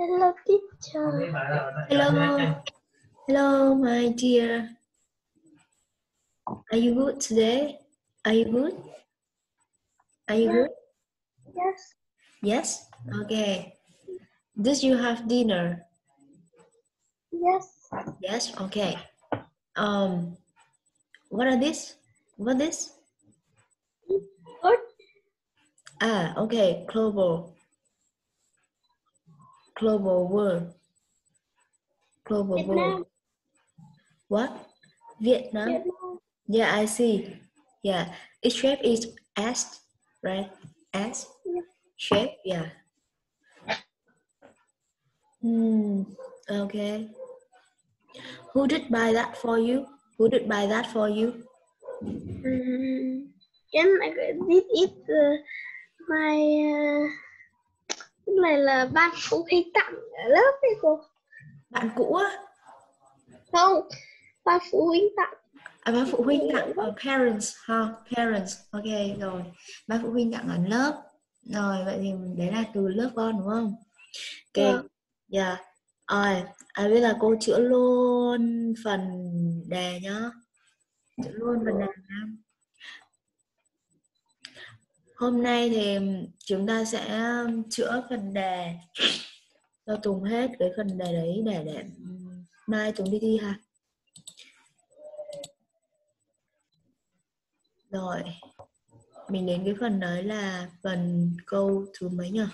Hello, teacher. Hello. Hello, my dear. Are you good today? Are you good? Are you good? Yes. Yes? Okay. Did you have dinner? Yes. Yes? Okay. Um, what are this? What this? Good. Ah, okay. Global. Global world. Global Việt world. What? Vietnam? Việt Nam. Yeah, I see. Yeah, its shape is S, right? S shape, yeah. Hmm. Okay. Who did buy that for you? Who did buy that for you? Um, can I did it uh, my uh, cái này là ban phụ huynh tặng ở lớp ấy cô Bạn cũ á? không ban phụ huynh tặng À, bạn phụ huynh tặng ở parents ha, parents. Ok rồi. Bạn phụ huynh tặng ở lớp. Rồi vậy thì đấy là từ lớp con đúng không? Ok. Vâng. Dạ. Rồi, à, bây giờ cô chữa luôn phần đề nhá. Chữa luôn phần đề nhá. Hôm nay thì chúng ta sẽ chữa phần đề cho Tùng hết cái phần đề đấy để để ừm, mai Tùng đi thi ha. Rồi. Mình đến cái phần đấy là phần câu thứ mấy nhỉ?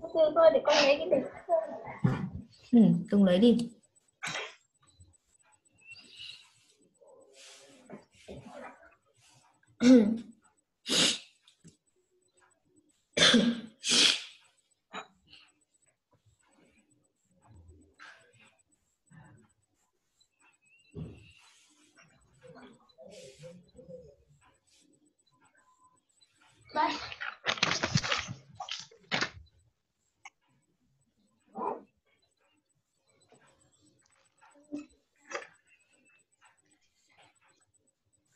ok thôi để con lấy cái để Ừ, Tùng lấy đi. đây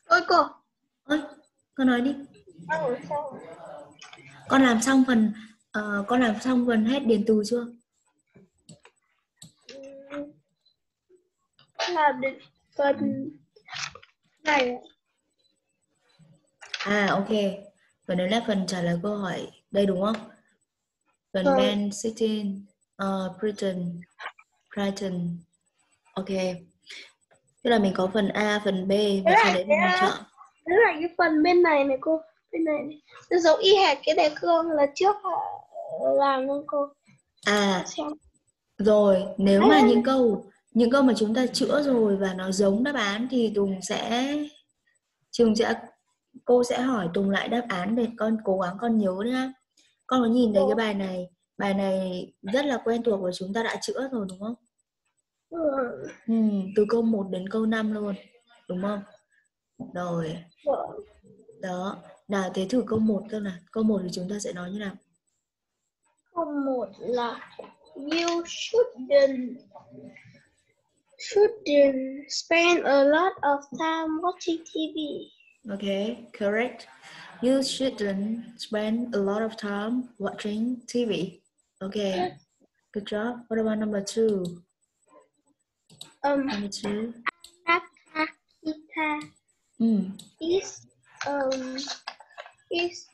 ôi cô Ôi, con nói đi. Con làm xong phần ờ, con làm xong phần hết điền từ chưa? Làm được phần này. À ok. Phần đấy là phần trả lời câu hỏi đây đúng không? Phần Vâng. Ben Sitting, uh, Britain, Brighton. Ok. Tức là mình có phần A, phần B và sau là- đấy mình là- chọn. Đó là cái phần bên này này cô bên này này. nó giống y hệt cái đề cương là trước là làm luôn cô À xem rồi, nếu mà À. những câu những câu mà chúng ta chữa rồi và nó giống đáp án thì Tùng sẽ Trường sẽ cô sẽ hỏi Tùng lại đáp án để con cố gắng con nhớ nhá. Con có nhìn thấy cái bài này, bài này rất là quen thuộc và chúng ta đã chữa rồi đúng không? ừ. Ừ, từ câu 1 đến câu 5 luôn, đúng không? Rồi, đó. Nào thế thử câu 1 xem nào. Câu 1 thì chúng ta sẽ nói như nào? câu một là you shouldn't shouldn't spend a lot of time watching TV Okay, correct. You shouldn't spend a lot of time watching TV. Okay, good job. What about number two? um Number two. Akakita Mm. is um is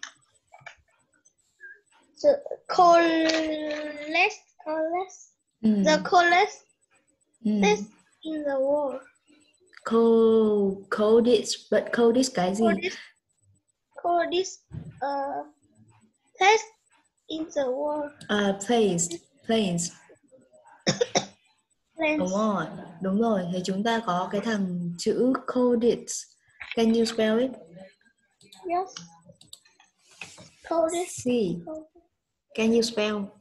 the coldest coldest Mm. the coldest Mm. in the world Cold, coldest, but coldest cái gì? coldest coldest uh test in the world À, place, place. place Đúng rồi, đúng rồi. Thì chúng ta có cái thằng chữ coldest. Can you spell it? yes coldest C. Can you spell?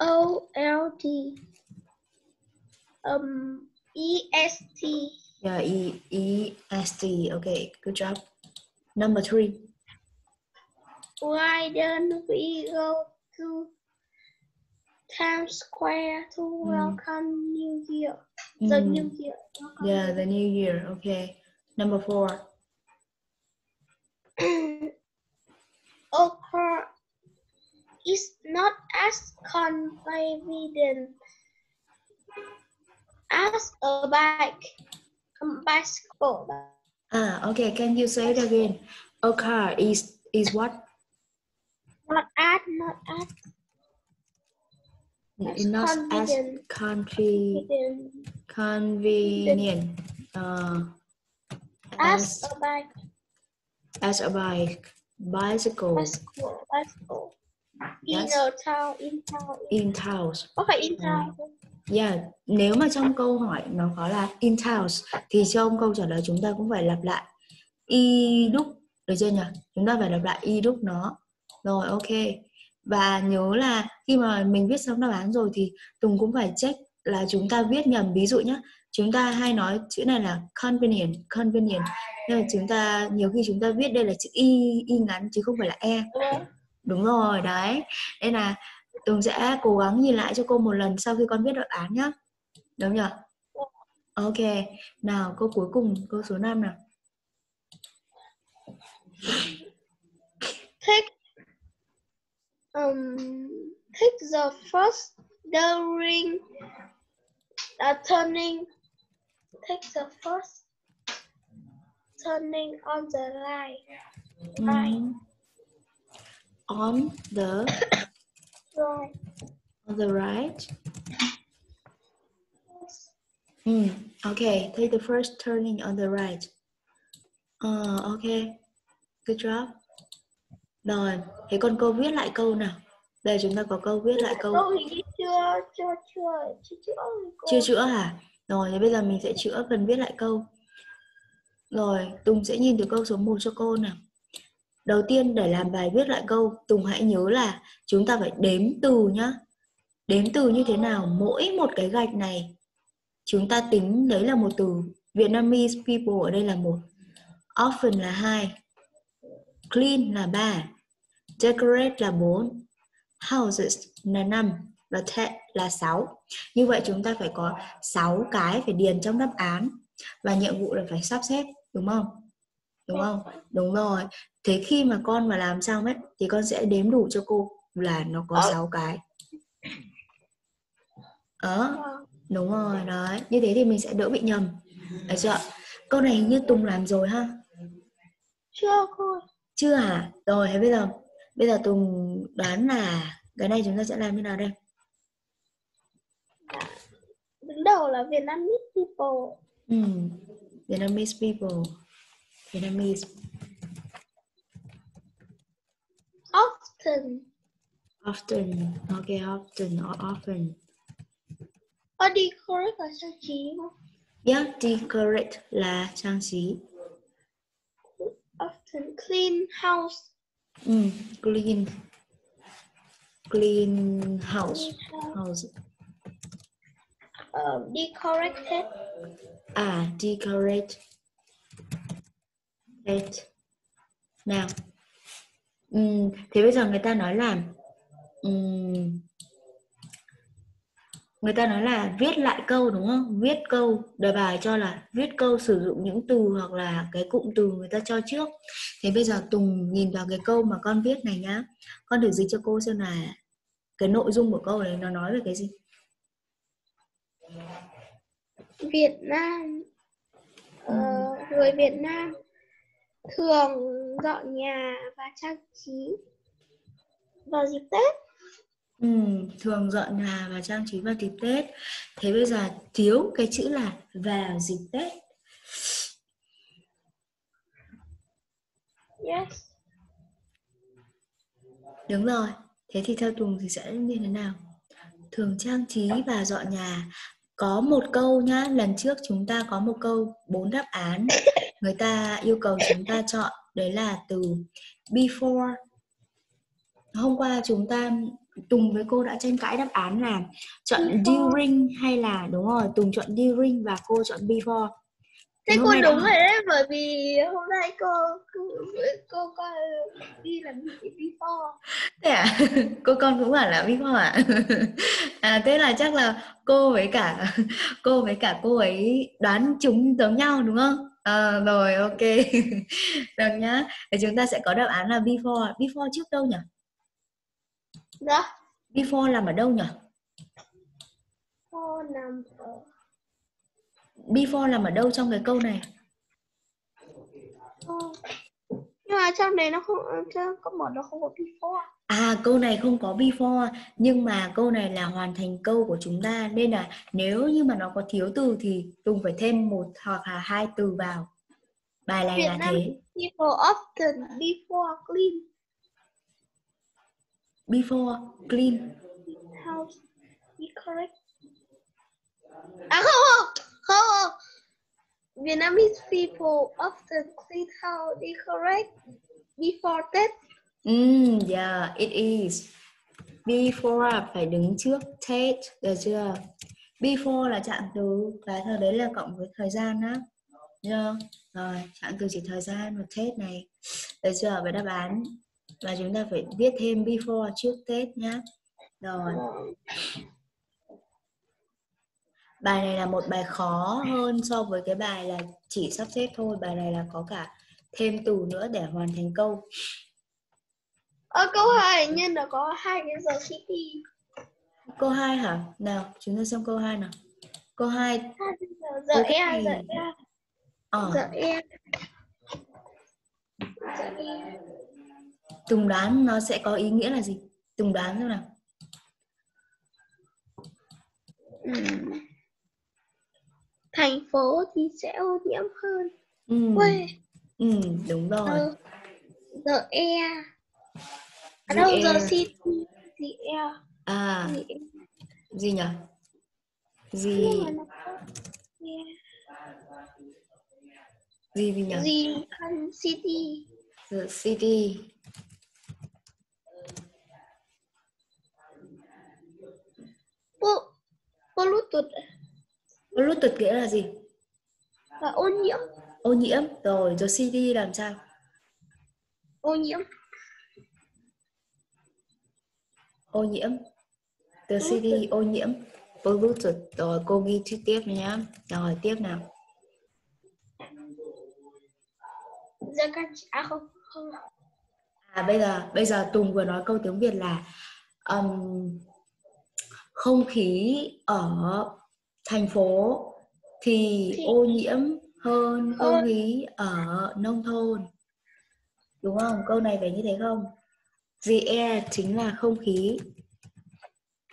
O L D um E S T Yeah, E E S T. Okay, good job. Number three. Why don't we go to Times Square to welcome New Year? The Mm. New Year. welcome Yeah, the new year. Okay. Number four. Occur is not as convenient as a bike. A bicycle. Ah, okay. Can you say it again? A car is is what? Not as, not as As Not as convenient. country convenient convenient. Uh, as as a bike. as a bike bicycle Bicycle. Bicycle. In Yes. a town. In town. in towns. Có phải in town không? Yeah, nếu mà trong câu hỏi nó có là in towns thì trong câu trả lời chúng ta cũng phải lặp lại y đúc được chưa nhỉ? Chúng ta phải lặp lại y đúc nó. Rồi ok. Và nhớ là khi mà mình viết xong đáp án rồi thì Tùng cũng phải check là chúng ta viết nhầm. Ví dụ nhé, chúng ta hay nói chữ này là convenient, convenient. Nhưng mà chúng ta nhiều khi chúng ta viết đây là chữ y y ngắn chứ không phải là e. Đúng. Đúng rồi, đấy. Nên là Tùng sẽ cố gắng nhìn lại cho cô một lần sau khi con viết đáp án nhé. Đúng nhỉ? Ok, nào câu cuối cùng, câu số 5 nào. Take um take the first during uh, turning take the first turning on the right Right. Mm. On the right on the right. Mm, okay, take the first turning on the right. Ờ, ok. Good job. Rồi, thế con câu viết lại câu nào. Đây chúng ta có câu viết lại câu câu chưa chưa chưa chưa chữa cô. chưa chữa hả? Rồi, thì bây giờ mình sẽ chữa phần viết lại câu. Rồi, Tùng sẽ nhìn từ câu số 1 cho cô nào. Đầu tiên để làm bài viết lại câu, Tùng hãy nhớ là chúng ta phải đếm từ nhá. Đếm từ như thế nào? Mỗi một cái gạch này chúng ta tính đấy là một từ. Vietnamese people ở đây là một. Often là hai. Clean là ba. Decorate là bốn. Houses là năm và te là 6. Như vậy chúng ta phải có 6 cái phải điền trong đáp án và nhiệm vụ là phải sắp xếp, đúng không? Đúng không? Đúng rồi. Thế khi mà con mà làm xong ấy thì con sẽ đếm đủ cho cô là nó có Ờ. 6 cái. Ờ, đúng rồi, đấy. Như thế thì mình sẽ đỡ bị nhầm. Được chưa? Câu này như Tùng làm rồi ha. chưa cô Chưa hả? Rồi, thế bây giờ bây giờ Tùng đoán là cái này chúng ta sẽ làm như nào đây? đứng đầu là Vietnamese people Hmm. Vietnamese people. Vietnamese often often. Okay, often or often. đi correct là trang trí không Yeah, decorate là trang trí. often clean house Mm, clean. Clean house. House. Ờ, uh, decorated À, decorate. It. Nào. Uhm, thế bây giờ người ta nói là ừm, người ta nói là viết lại câu đúng không? Viết câu, đề bài cho là viết câu sử dụng những từ hoặc là cái cụm từ người ta cho trước. Thế bây giờ Tùng nhìn vào cái câu mà con viết này nhá. Con thử dịch cho cô xem là cái nội dung của câu này nó nói về cái gì? Việt Nam ờ, người Việt Nam thường dọn nhà và trang trí vào dịp Tết Ừ, thường dọn nhà và trang trí vào dịp Tết. Thế bây giờ thiếu cái chữ là vào dịp Tết. yes Đúng rồi. Thế thì theo Tùng thì sẽ như thế nào? Thường trang trí và dọn nhà. Có một câu nhá, lần trước chúng ta có một câu bốn đáp án. Người ta yêu cầu chúng ta chọn đấy là từ before. Hôm qua chúng ta Tùng với cô đã tranh cãi đáp án là chọn Before. during hay là đúng rồi, Tùng chọn during và cô chọn before. Thế cô đã đúng rồi đấy bởi vì hôm nay cô cô cô, cô đi làm before Thế à? Cô con cũng bảo là before à? À thế là chắc là cô với cả cô với cả cô ấy đoán chúng giống nhau đúng không? À, rồi ok. Được nhá. Thì chúng ta sẽ có đáp án là before. Before trước đâu nhỉ? Dạ. Before nằm ở đâu nhỉ? Before nằm ở Before nằm ở đâu trong cái câu này? Ờ. Nhưng mà trong đấy nó không có một nó không có before. À câu này không có before nhưng mà câu này là hoàn thành câu của chúng ta nên là nếu như mà nó có thiếu từ thì Tùng phải thêm một hoặc là hai từ vào. Bài này Việt là Nam thế. people often before clean Before clean. house. Be correct. À không không How. Vietnamese people often clean house. Be correct. Before Tết. Mm, yeah, it is. Before phải đứng trước Tết, được chưa? Before là trạng từ và sau đấy là cộng với thời gian á. Yeah. Rồi, trạng từ chỉ thời gian và Tết này. Được chưa? Và đáp án và chúng ta phải viết thêm before trước Tết nhá. Rồi. Bài này là một bài khó hơn so với cái bài là chỉ sắp xếp thôi. Bài này là có cả thêm từ nữa để hoàn thành câu. Ở câu hai nhân là có hai cái giờ city. Câu 2 hả? Nào, chúng ta xem câu 2 nào. Câu 2 Hai cái giờ e giờ e giờ e giờ e. Tùng đoán nó sẽ có ý nghĩa là gì? Tùng đoán xem nào. Ừm. Thành phố thì sẽ ô nhiễm hơn. Ừ, Quê ừ đúng rồi. giờ giờ e. À đâu giờ air. city thì e. À, Thì e. gì nhỉ? Gì e. gì gì nhỉ? gì city The city. Po- polluted nghĩa là gì? là ô nhiễm Ô nhiễm. Rồi, the city làm sao? ô nhiễm Ô nhiễm. The city ô nhiễm. Polluted. Rồi, cô ghi chữ tiếp nhé. Rồi, tiếp nào. Jakarta à không không À bây giờ bây giờ Tùng vừa nói câu tiếng Việt là ừm, không khí ở thành phố thì Thì- ô nhiễm hơn không Hơn. khí ở nông thôn. Đúng không? Câu này phải như thế không? The air chính là không khí.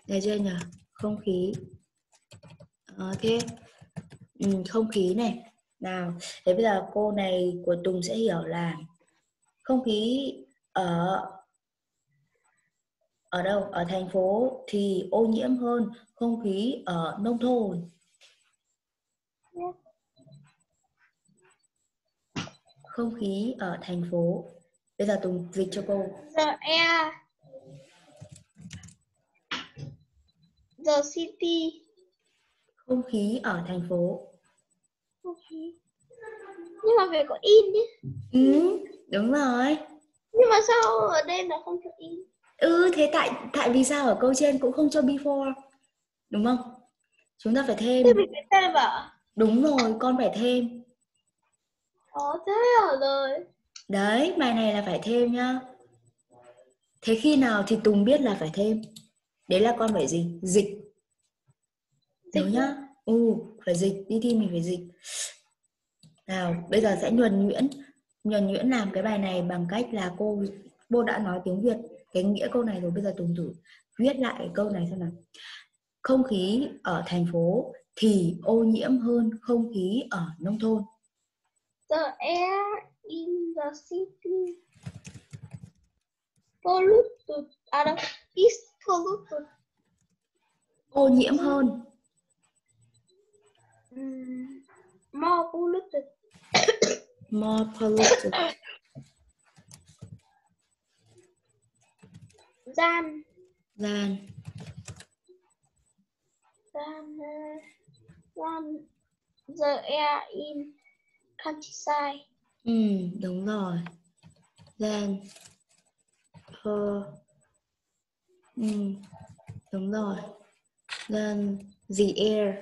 Được chưa nhỉ? Không khí. Ok. Ừ, không khí này. Nào, thế bây giờ cô này của Tùng sẽ hiểu là không khí ở ở đâu? Ở thành phố thì ô nhiễm hơn không khí ở nông thôn. Không khí ở thành phố. Bây giờ tùng dịch cho cô. The air the city. Không khí ở thành phố. Không khí. Nhưng mà phải có in nhé. Ừ đúng rồi. Nhưng mà sao ở đây là không cho in ừ thế tại tại vì sao ở câu trên cũng không cho before đúng không chúng ta phải thêm thế mình phải thêm vào đúng rồi con phải thêm có thế ở rồi Đấy, bài này là phải thêm nhá. Thế khi nào thì Tùng biết là phải thêm? Đấy là con phải gì? Dịch. Dịch nhá. Ừ, phải dịch. Đi thi mình phải dịch. Nào, bây giờ sẽ nhuần nhuyễn. Nhuần nhuyễn làm cái bài này bằng cách là cô cô đã nói tiếng Việt cái nghĩa câu này rồi. Bây giờ Tùng thử viết lại cái câu này xem nào. Không khí ở thành phố thì ô nhiễm hơn không khí ở nông thôn. the air in the city polluted à đâu is polluted Ô nhiễm hơn. um, more polluted More polluted. Than Than than uh, than the air in countryside Ừ, đúng rồi. Then her ừ, đúng rồi. Then the air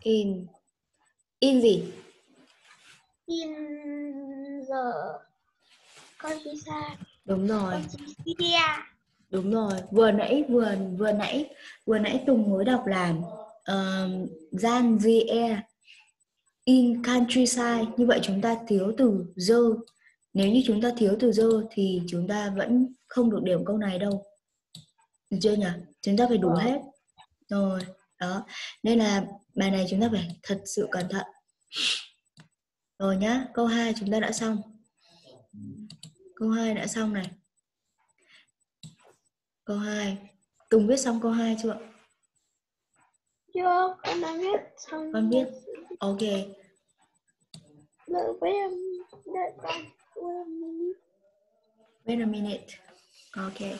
in in gì? in the countryside đúng rồi. Countryside đúng rồi. Vừa nãy vừa vừa nãy vừa nãy Tùng mới đọc là uh, Zanzibar in countryside. Như vậy chúng ta thiếu từ dơ. Nếu như chúng ta thiếu từ dơ thì chúng ta vẫn không được điểm câu này đâu. Được chưa nhỉ? Chúng ta phải đủ Vâng. hết. Rồi đó. Nên là bài này chúng ta phải thật sự cẩn thận. Rồi nhá câu 2 chúng ta đã xong câu 2 đã xong này. Câu 2 Tùng viết xong câu 2 chưa chưa con đang viết xong con viết. ok. Đợi với em đợi con wait a minute. wait a minute. Ok.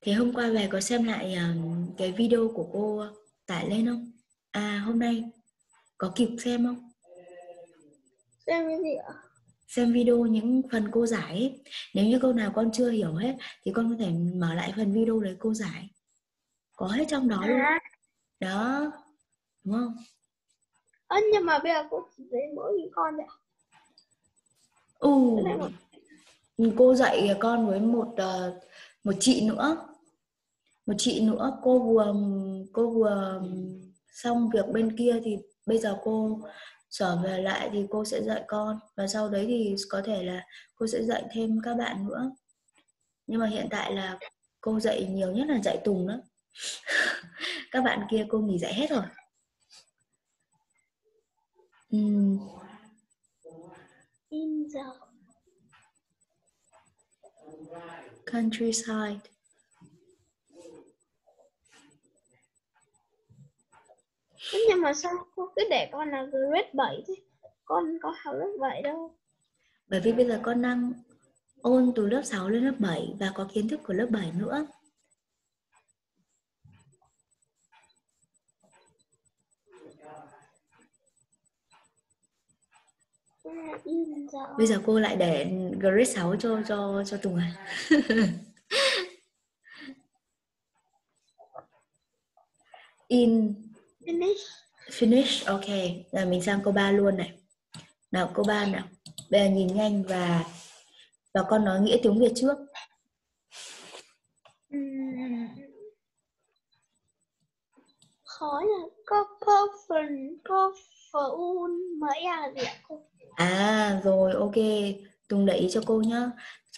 Thế hôm qua về có xem lại um, cái video của cô tải lên không? À hôm nay có kịp xem không? xem cái gì ạ Xem video những phần cô giải ấy. Nếu như câu nào con chưa hiểu hết thì con có thể mở lại phần video đấy cô giải. Có hết trong đó luôn. à Đó. Đúng không? ơ, nhưng mà bây giờ cũng chỉ thấy mỗi con ạ. Ừ. Cô dạy con với một ờ, một chị nữa. Một chị nữa cô vừa cô vừa xong việc bên kia thì bây giờ cô trở về lại thì cô sẽ dạy con và sau đấy thì có thể là cô sẽ dạy thêm các bạn nữa. Nhưng mà hiện tại là cô dạy nhiều nhất là dạy Tùng đó. các bạn kia cô nghỉ dạy hết rồi. Ừm, in the countryside. Nhưng mà sao cô cứ để con là grade 7 thế con có học lớp 7 đâu Bởi vì bây giờ con đang ôn từ lớp 6 lên lớp 7 và có kiến thức của lớp 7 nữa. Bây giờ cô lại để grade 6 cho cho cho Tùng à. In finish finish ok. Rồi mình sang câu 3 luôn này. Nào câu 3 nào. Bây giờ nhìn nhanh và và con nói nghĩa tiếng Việt trước. Khó nhỉ có perfect có full mới à gì ạ cô À rồi ok, Tùng để ý cho cô nhá.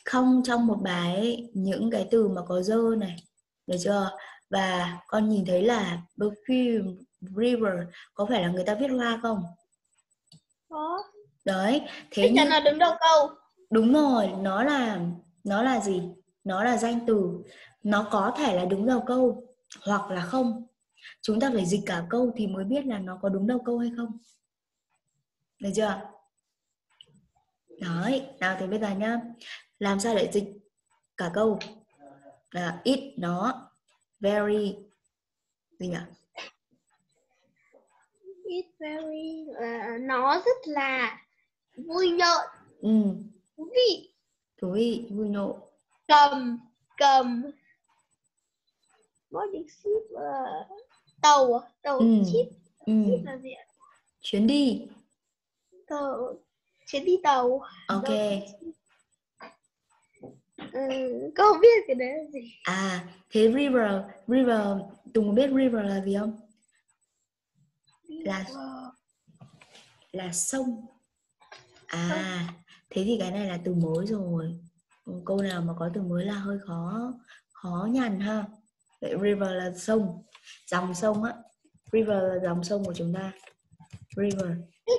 Không trong một bài ấy, những cái từ mà có dơ này, được chưa? Và con nhìn thấy là perfume, river có phải là người ta viết hoa không? có Đấy, thế chắc nhưng là đứng đầu câu đúng rồi, nó là nó là gì? Nó là danh từ. Nó có thể là đứng đầu câu hoặc là không. Chúng ta phải dịch cả câu thì mới biết là nó có đúng đầu câu hay không. Được chưa? Đấy, nào thì bây giờ nhá. Làm sao để dịch cả câu? Là it, nó, very gì nhỉ? It's very là nó rất là vui nhộn Ừ, thú vị thú vị, vui nhộn. cầm cầm body ship ờ, tàu à? tàu Ừ. ship Ừ, ship là gì ạ chuyến đi. tàu chuyến đi tàu Ok. ừ, không biết cái đấy là gì À, thế river, river, Tùng có biết river là gì không? Là- Wow. Là sông. À, thế thì cái này là từ mới rồi. Ừ, Câu nào mà có từ mới là hơi khó, khó nhằn ha. Vậy river là sông, dòng sông á. River là dòng sông của chúng ta. River.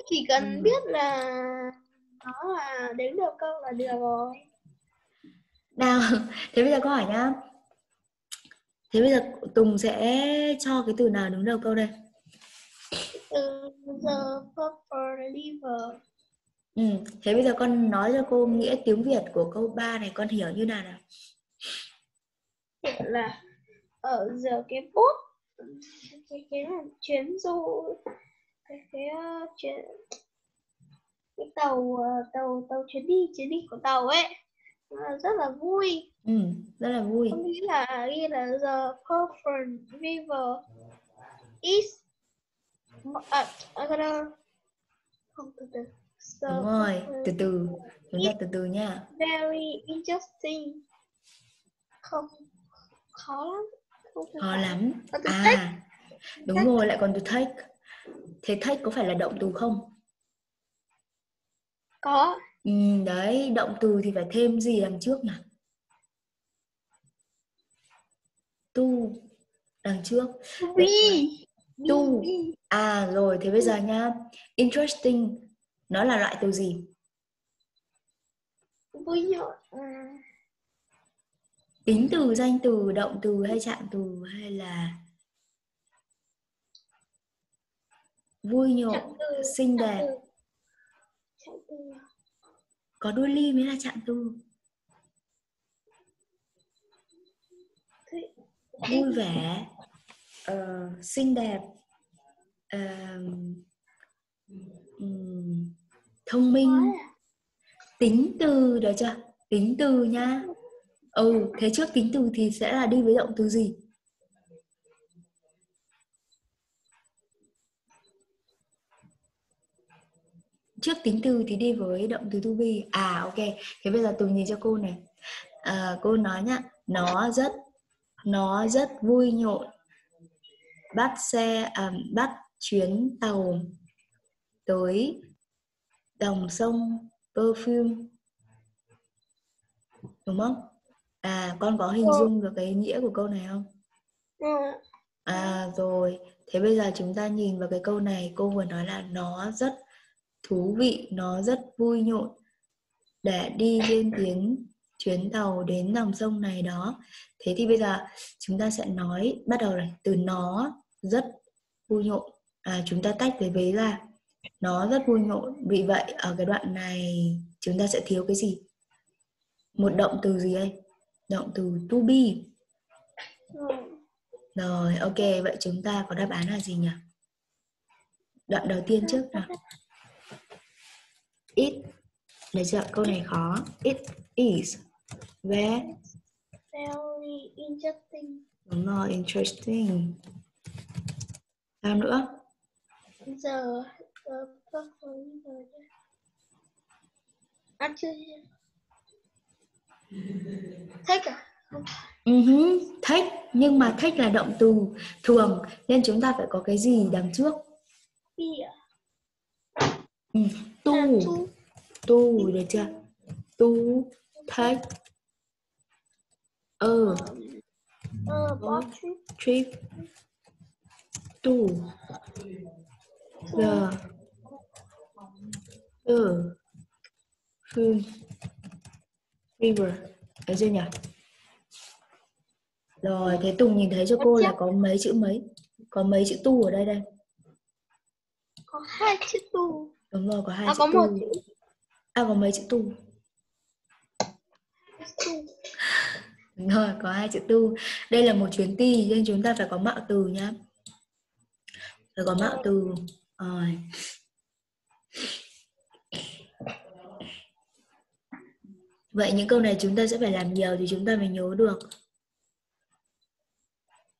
Chỉ cần Ừ. biết là nó là đến đầu câu là được rồi Nào, thế bây giờ câu hỏi nhá. Thế bây giờ Tùng sẽ cho cái từ nào đứng đầu câu đây? Từ the purple river Ừ, thế bây giờ con nói cho cô nghĩa tiếng Việt của câu 3 này con hiểu như nào nào? là ở giờ cái bốt cái cái là chuyến du cái cái uh, chuyến cái tàu uh, tàu tàu chuyến đi chuyến đi của tàu ấy là rất là vui Ừ, rất là vui. con nghĩ là ghi là the Purple River is à, à, không từ từ. So, đúng rồi từ từ. Chúng ta từ từ nha. very interesting. Không khó lắm. Không khó lắm. Take. à đúng rồi lại còn từ take. Thế take có phải là động từ không? Có. Ừ, đấy động từ thì phải thêm gì đằng trước nào tu đằng trước. We Tu. à rồi thế bây giờ nhá. Interesting nó là loại từ gì? Vui nhộn à, tính từ danh từ động từ hay trạng từ hay là vui nhộn xinh đẹp? từ. trạng từ có đuôi ly mới là trạng từ. Vui vẻ ờ, xinh đẹp. Ờ, ừm, thông minh. À? tính từ được chưa? Tính từ nhá ừ thế trước tính từ thì sẽ là đi với động từ gì? Trước tính từ thì đi với động từ to be. À ok. Thế bây giờ tùng nhìn cho cô này. À, cô nói nhá. Nó rất nó rất vui nhộn bắt xe à, bắt chuyến tàu tới dòng sông perfume. Đúng không? À con có hình dung được cái nghĩa của câu này không? Ừ. À rồi, thế bây giờ chúng ta nhìn vào cái câu này, cô vừa nói là nó rất thú vị, nó rất vui nhộn. Để đi trên chuyến chuyến tàu đến dòng sông này đó. Thế thì bây giờ chúng ta sẽ nói bắt đầu này từ nó rất vui nhộn. À chúng ta tách với với là nó rất vui nhộn. Vì vậy ở cái đoạn này chúng ta sẽ thiếu cái gì? Một động từ gì đây? Động từ to be. Rồi, ok, vậy chúng ta có đáp án là gì nhỉ? Đoạn đầu tiên trước nào. It, được chưa? Câu này khó. It is very, very interesting đúng rồi, interesting. Sao nữa? giờ giờ à chưa thích à? Không Uh Take, nhưng mà take là động từ thường. Nên chúng ta phải có cái gì đằng trước? Ừ, tu, tu được chưa? Tu, take. Ờ, ờ trip tu. The the film river. Thấy chưa nhỉ? Rồi thế Tùng nhìn thấy cho cô là có mấy chữ mấy? Có mấy chữ tu ở đây đây? Có hai chữ tu. Đúng rồi có hai à chữ có một tu chữ. À có mấy chữ tu? Tu. Đúng rồi có hai chữ tu. Đây là một chuyến đi nên chúng ta phải có mạo từ nhá rồi có mạo từ rồi. Vậy những câu này chúng ta sẽ phải làm nhiều thì chúng ta mới nhớ được.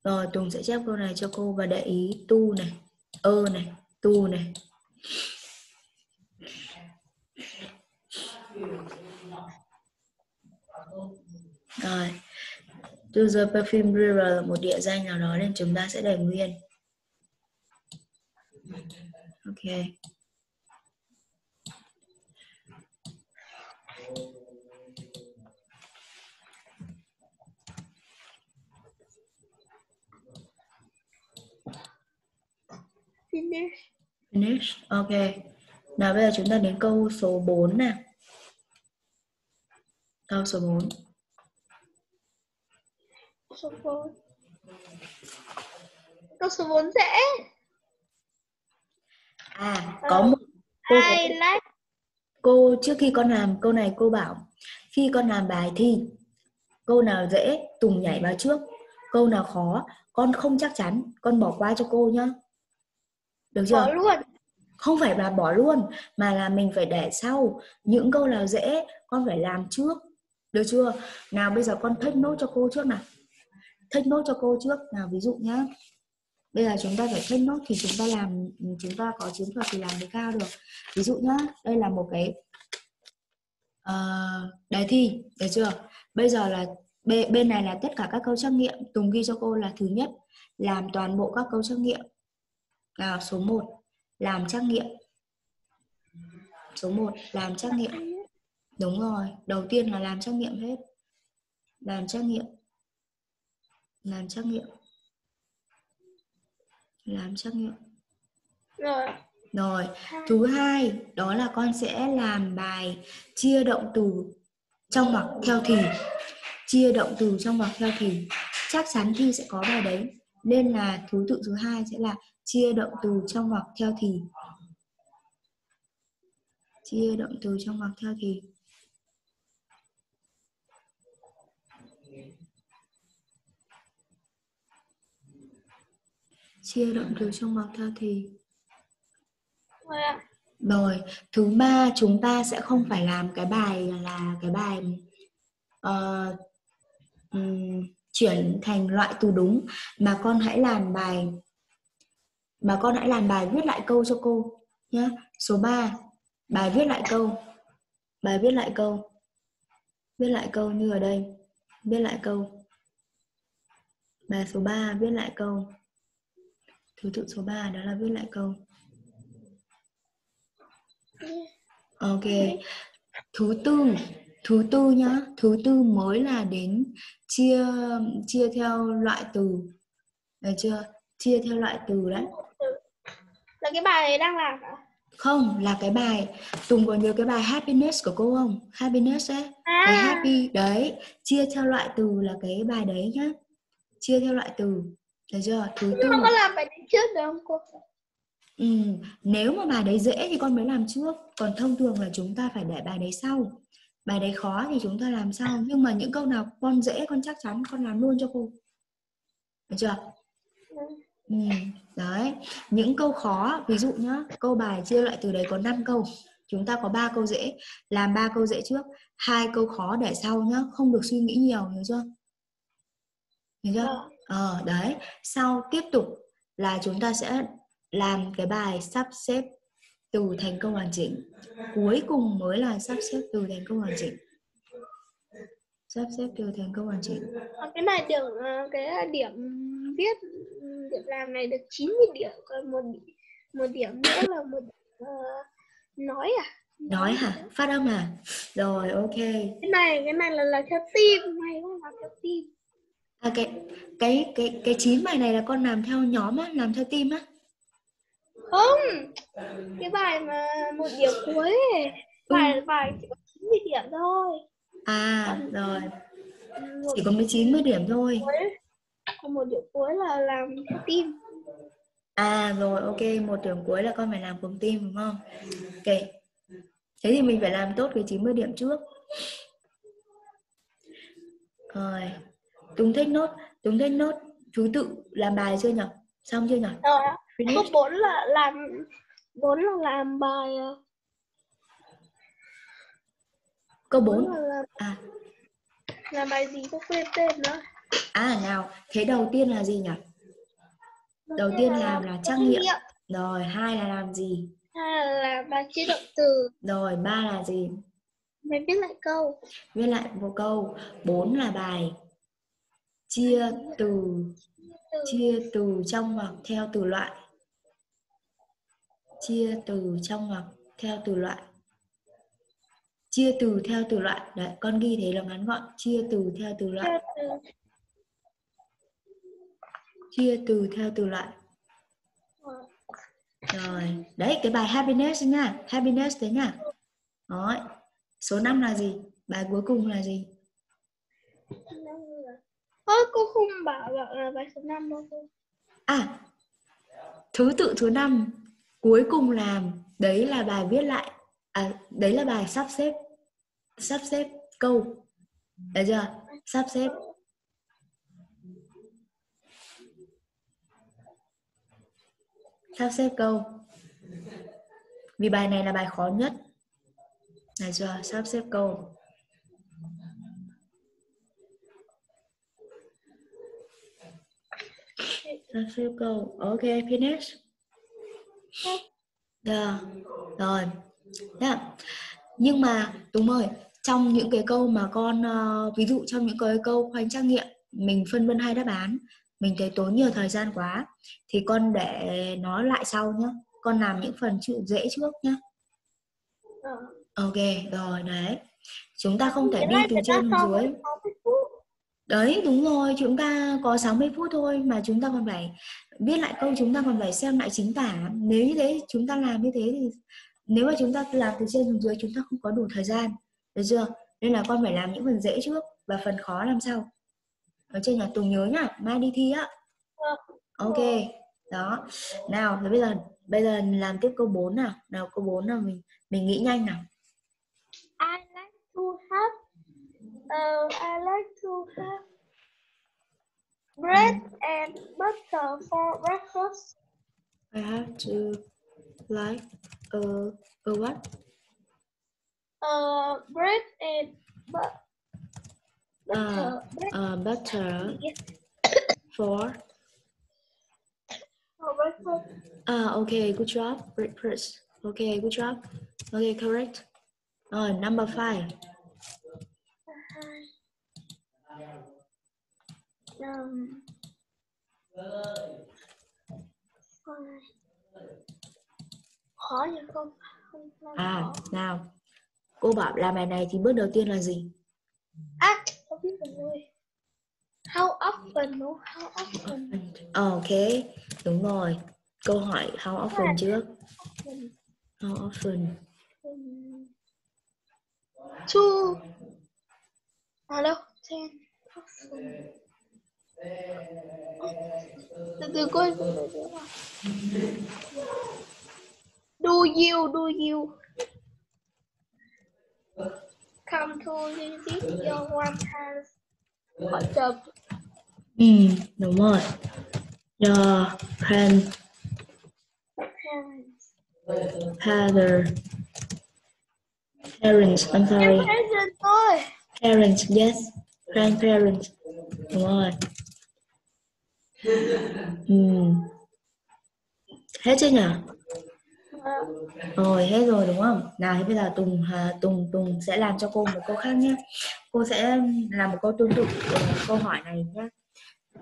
Rồi, Tùng sẽ chép câu này cho cô và để ý tu này, ơ này, tu này. Rồi. To the Perfume River là một địa danh nào đó nên chúng ta sẽ để nguyên. Ok. finish Finish. Ok. Nào bây giờ chúng ta đến câu số 4 nè. Câu số 4. số 4 câu số 4 dễ À, có một cô có cô trước khi con làm câu này cô bảo khi con làm bài thi câu nào dễ Tùng nhảy vào trước câu nào khó con không chắc chắn con bỏ qua cho cô nhá. Được chưa? Bỏ luôn. Không phải là bỏ luôn mà là mình phải để sau. Những câu nào dễ con phải làm trước. Được chưa? Nào bây giờ con thích nốt cho cô trước nào. Thích nốt cho cô trước. Nào ví dụ nhá bây giờ chúng ta phải kết nốt thì chúng ta làm chúng ta có chiến thuật thì làm mới cao được. Ví dụ nhá đây là một cái uh, đề thi được chưa? Bây giờ là bên, bên này là tất cả các câu trắc nghiệm Tùng ghi cho cô là thứ nhất làm toàn bộ các câu trắc nghiệm. Nào số 1 làm trắc nghiệm. Số 1 làm trắc nghiệm. Đúng rồi đầu tiên là làm trắc nghiệm hết. Làm trắc nghiệm. Làm trắc nghiệm làm trắc nghiệm rồi. Rồi thứ hai đó là con sẽ làm bài chia động từ trong ngoặc theo thì. Chia động từ trong ngoặc theo thì. Chắc chắn thi sẽ có bài đấy. Nên là thứ tự thứ hai sẽ là chia động từ trong ngoặc theo thì. Chia động từ trong ngoặc theo thì chia động từ trong ngoặc theo thì rồi thứ ba chúng ta sẽ không phải làm cái bài là cái bài uh, um, chuyển thành loại từ đúng mà con hãy làm bài mà con hãy làm bài viết lại câu cho cô nhé số 3 bài viết lại câu bài viết lại câu viết lại câu như ở đây viết lại câu. Bài số 3 viết lại câu thứ tự số 3 đó là viết lại câu. Ok. Thứ tư thứ tư nhá. Thứ tư mới là đến chia chia theo loại từ. Được chưa? Chia theo loại từ đấy. Là cái bài đang làm à? không là cái bài tùng có nhớ cái bài happiness của cô không? Happiness ấy. À. cái happy đấy. Chia theo loại từ là cái bài đấy nhá. Chia theo loại từ được chưa? Thứ tư. có làm bài đấy trước được không cô? Ừ, nếu mà bài đấy dễ thì con mới làm trước. Còn thông thường là chúng ta phải để bài đấy sau. Bài đấy khó thì chúng ta làm sau. Nhưng mà những câu nào con dễ con chắc chắn con làm luôn cho cô. Được chưa? Ừ, đấy. Những câu khó ví dụ nhá câu bài chia loại từ đấy có 5 câu. Chúng ta có 3 câu dễ. Làm ba câu dễ trước. Hai câu khó để sau nhá. Không được suy nghĩ nhiều hiểu chưa? Hiểu chưa ờ, ờ đấy. Sau tiếp tục là chúng ta sẽ làm cái bài sắp xếp từ thành công hoàn chỉnh. Cuối cùng mới là sắp xếp từ thành công hoàn chỉnh. Sắp xếp từ thành công hoàn chỉnh. Cái này điểm ờ, cái điểm viết điểm làm này được 90 điểm còn một một điểm nữa là một uh, nói à? Nói hả? Phát âm à rồi ok. Cái này cái này là là theo team này không? Làm theo team à cái cái cái cái chín bài này là con làm theo nhóm á làm theo team á? Không cái bài mà một điểm cuối ấy. bài ừ. bài chỉ có 90 điểm thôi. À rồi. chỉ có mới 90 điểm thôi. còn một điểm cuối là làm team. À rồi ok một điểm cuối là con phải làm cùng team đúng không? Ok. Thế thì mình phải làm tốt cái 90 điểm trước. Rồi Tùng thích nốt Tùng thích nốt thứ tự làm bài chưa nhỉ xong chưa nhỉ rồi Câu 4 là làm 4 là làm bài ờ, Câu 4 là à làm bài gì tôi quên tên nữa. À nào, thế đầu tiên là gì nhỉ? Đầu, tiên là làm là trắc nghiệm. Rồi, hai là làm gì? Hai là làm bài chia động từ. Rồi, ba là gì? Bài viết lại câu. Viết lại một câu. Bốn là bài chia từ chia từ trong hoặc theo từ loại. Chia từ trong ngoặc theo từ loại. Chia từ theo từ loại. Đấy con ghi thế là ngắn gọn. Chia từ theo từ loại. Chia từ. Theo từ loại. Rồi đấy cái bài happiness nha happiness đấy nha đó số 5 là gì? Bài cuối cùng là gì Ơ cô không bảo là bài số 5 đâu cô. À thứ tự thứ năm cuối cùng làm đấy là bài viết lại à, đấy là bài sắp xếp sắp xếp câu. Được chưa? Sắp xếp. Sắp xếp câu. Vì bài này là bài khó nhất. Được chưa? Sắp xếp câu. Siêu câu. Ok, finish. Yeah. Rồi. Yeah. Nhưng mà Tùng ơi, trong những cái câu mà con uh, ví dụ trong những cái câu khoanh trắc nghiệm mình phân vân hai đáp án mình thấy tốn nhiều thời gian quá thì con để nó lại sau nhé con làm những phần chữ dễ trước nhé Ờ. ok rồi đấy chúng ta không thể đi từ trên với dưới 60 phút. Đấy đúng rồi chúng ta có 60 phút thôi mà chúng ta còn phải viết lại câu chúng ta còn phải xem lại chính tả. Nếu như thế chúng ta làm như thế thì nếu mà chúng ta làm từ trên xuống dưới chúng ta không có đủ thời gian. Được chưa? Nên là con phải làm những phần dễ trước và phần khó làm sau. Ở trên nhà Tùng nhớ nhá mai đi thi á. Ờ. ok đó. Nào thì bây giờ bây giờ làm tiếp câu 4 nào. Nào câu 4 nào mình mình nghĩ nhanh nào. I like to have uh, I like to have bread and butter for breakfast. I have to like a a what Uh, bread and bu- butter. uh, bread uh, butter for for breakfast. Ah, okay, good job, breakfast. Okay, good job. Okay, correct. Uh, number five. Um, khó nhỉ không? À, khó. nào. Cô bảo làm bài này thì bước đầu tiên là gì? À, không biết rồi. How often no? How often? Ok, đúng rồi. Câu hỏi how often trước? How often? Two. Đâu? Ten. Từ từ coi. Do you, do you come to visit your grandparents? Hỏi chậm. Ừ, đúng rồi. Your grand Parents. father parents, I'm sorry. Present thôi. Parents, yes. Grandparents. Đúng rồi. Ừ. Hết chưa nhỉ? Rồi hết rồi đúng không? Nào thì bây giờ Tùng à, Tùng Tùng sẽ làm cho cô một câu khác nhé. Cô sẽ làm một câu tương tự ờ, câu hỏi này nhé.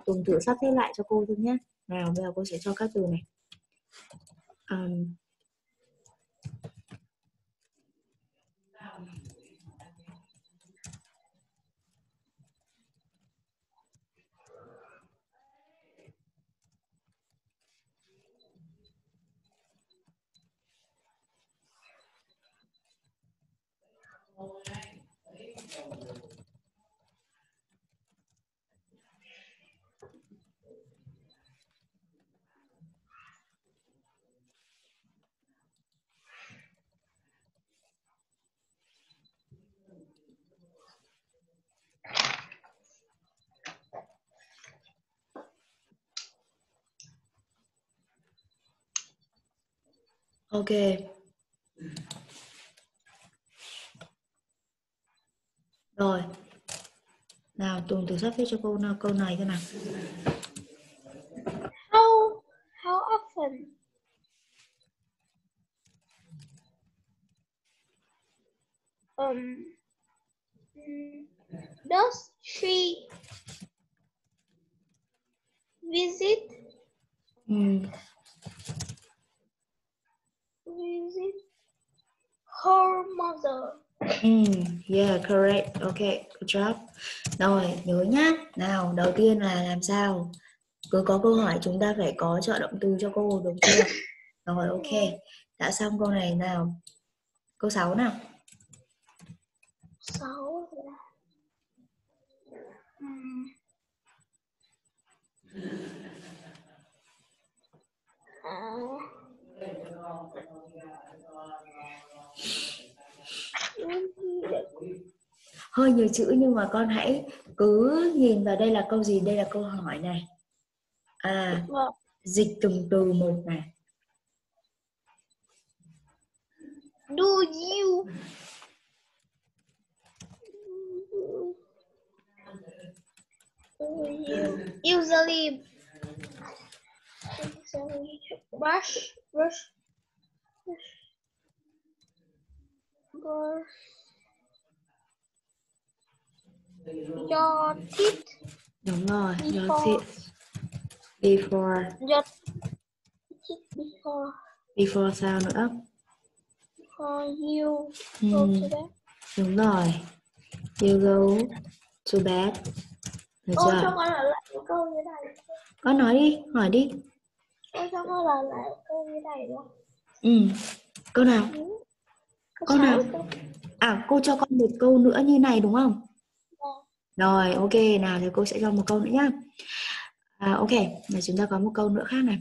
Tùng thử sắp xếp lại cho cô thôi nhé. Nào bây giờ cô sẽ cho các từ này. Um, ok. Rồi. Nào Tùng thử sắp xếp cho cô nào câu này thế nào. How how often? Um, mm, does she visit Ừ. visit her mother? Ừ, yeah, correct. Ok, good job. Rồi, nhớ nhá. Nào, đầu tiên là làm sao? Cứ có câu hỏi chúng ta phải có trợ động từ cho cô, đúng chưa? Rồi, ok. Đã xong câu này nào. Câu 6 nào. Sáu là um, à, cái gì đấy? Hơi nhiều chữ nhưng mà con hãy cứ nhìn vào đây là câu gì? Đây là câu hỏi này. À, dịch từng từ một này. Do you do you usually brush brush brush your teeth đúng rồi your Before. teeth before. Your teeth before. Before sao nữa? Before you go Ừm, to bed. Đúng rồi. You go to bed. Được Ô, chưa? cho con lại lại câu như này con nói đi hỏi đi. Ô, cho con lại lại câu như này được ừ. Câu nào? Ừ. Câu Câu nào? câu- à cô cho con một câu nữa như này đúng không rồi ok nào thì cô sẽ cho một câu nữa nhá. À, ok là chúng ta có một câu nữa khác này.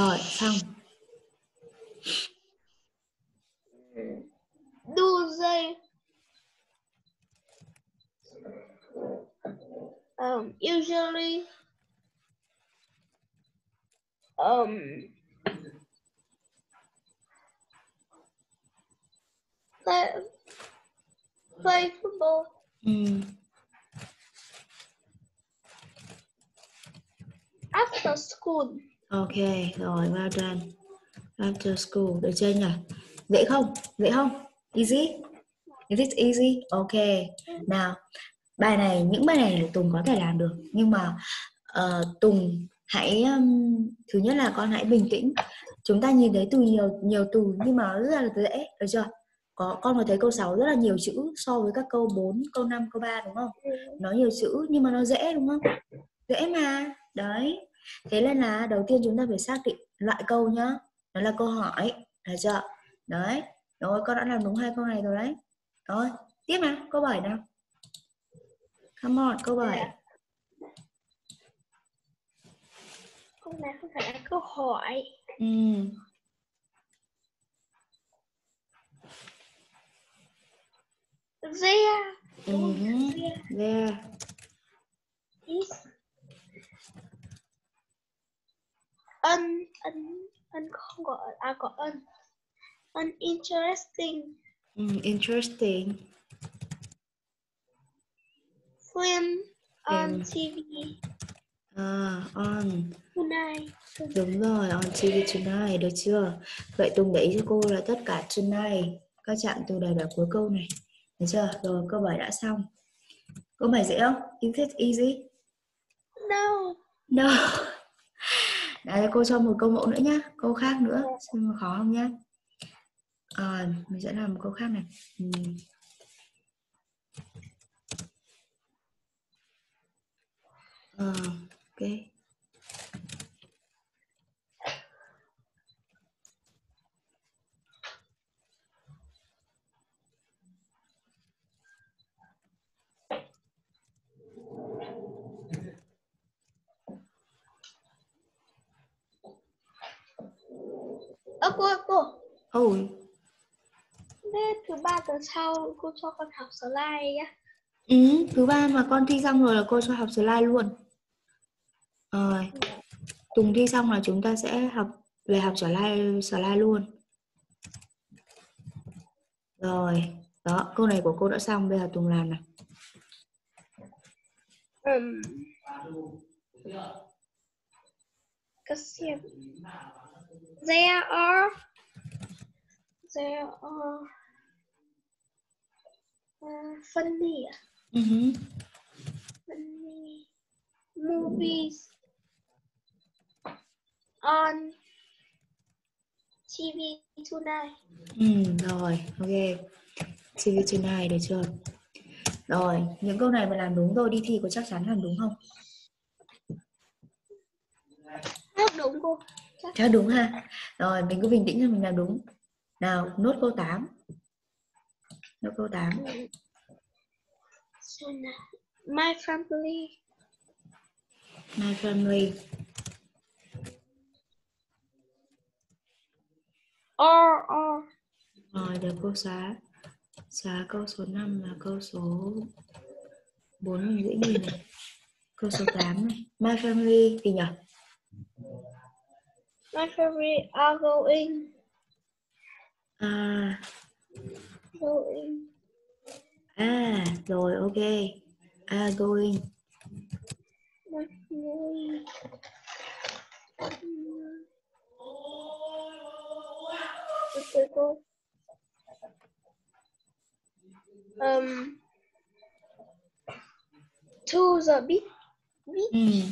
Rồi xong. Do they um usually um play play football. Ừ. after school ok rồi well done. After school. Được chưa nhỉ? Dễ không? Dễ không? Easy? Is it easy? Ok. Nào bài này những bài này là Tùng có thể làm được. Nhưng mà uh, Tùng hãy um, thứ nhất là con hãy bình tĩnh. Chúng ta nhìn thấy từ nhiều nhiều từ nhưng mà rất là dễ được chưa? Có con có thấy câu 6 rất là nhiều chữ so với các câu 4, câu 5, câu 3 đúng không? Nó nhiều chữ nhưng mà nó dễ đúng không? Dễ mà. Đấy thế nên là đầu tiên chúng ta phải xác định loại câu nhá. Đó là câu hỏi được chưa đấy. Rồi con đã làm đúng hai câu này rồi đấy. Rồi tiếp nào câu 7 nào. Come on câu 7 câu này không phải là câu hỏi. Ừ. there. Ừ. there. There is un un un không có à có un uninteresting ừ. interesting film on. TV à, on tonight. đúng rồi on TV tonight được chưa vậy Tùng để ý cho cô là tất cả tonight các chạm từ đầu ở cuối câu này được chưa rồi câu 7 đã xong câu 7 dễ không is it easy No. No. Đấy, cô cho một câu mẫu nữa nhá, câu khác nữa, xem có khó không nhá. À, mình sẽ làm một câu khác này. Ờ, ok. Ơ cô cô. Ôi, Thế thứ ba tuần sau cô cho con học slide nhá. ừ, thứ ba mà con thi xong rồi là cô cho học slide luôn. Rồi, Tùng thi xong là chúng ta sẽ học về học slide slide luôn. Rồi, đó, câu này của cô đã xong, bây giờ Tùng làm này. Um. Cái xem. There are there are uh, funny? Ừ hứ. funny movies on TV tonight. Ừ, rồi, ok. TV tonight được chưa? Rồi, những câu này mà làm đúng rồi đi thi có chắc chắn làm đúng không? Hát đúng cô. Chắc đúng ha. Rồi, mình cứ bình tĩnh cho mình làm đúng. Nào, nốt câu 8. Nốt câu 8. Xem nào. My family. My family. Or or. Rồi được cô xóa. Xóa câu số 5 là câu số 4 mình nhìn này. Câu số 8 này. My family gì nhỉ? My family are going. À, Going. à, rồi ok. Are going. My cô. Um. To the beach. Beach. Ừ.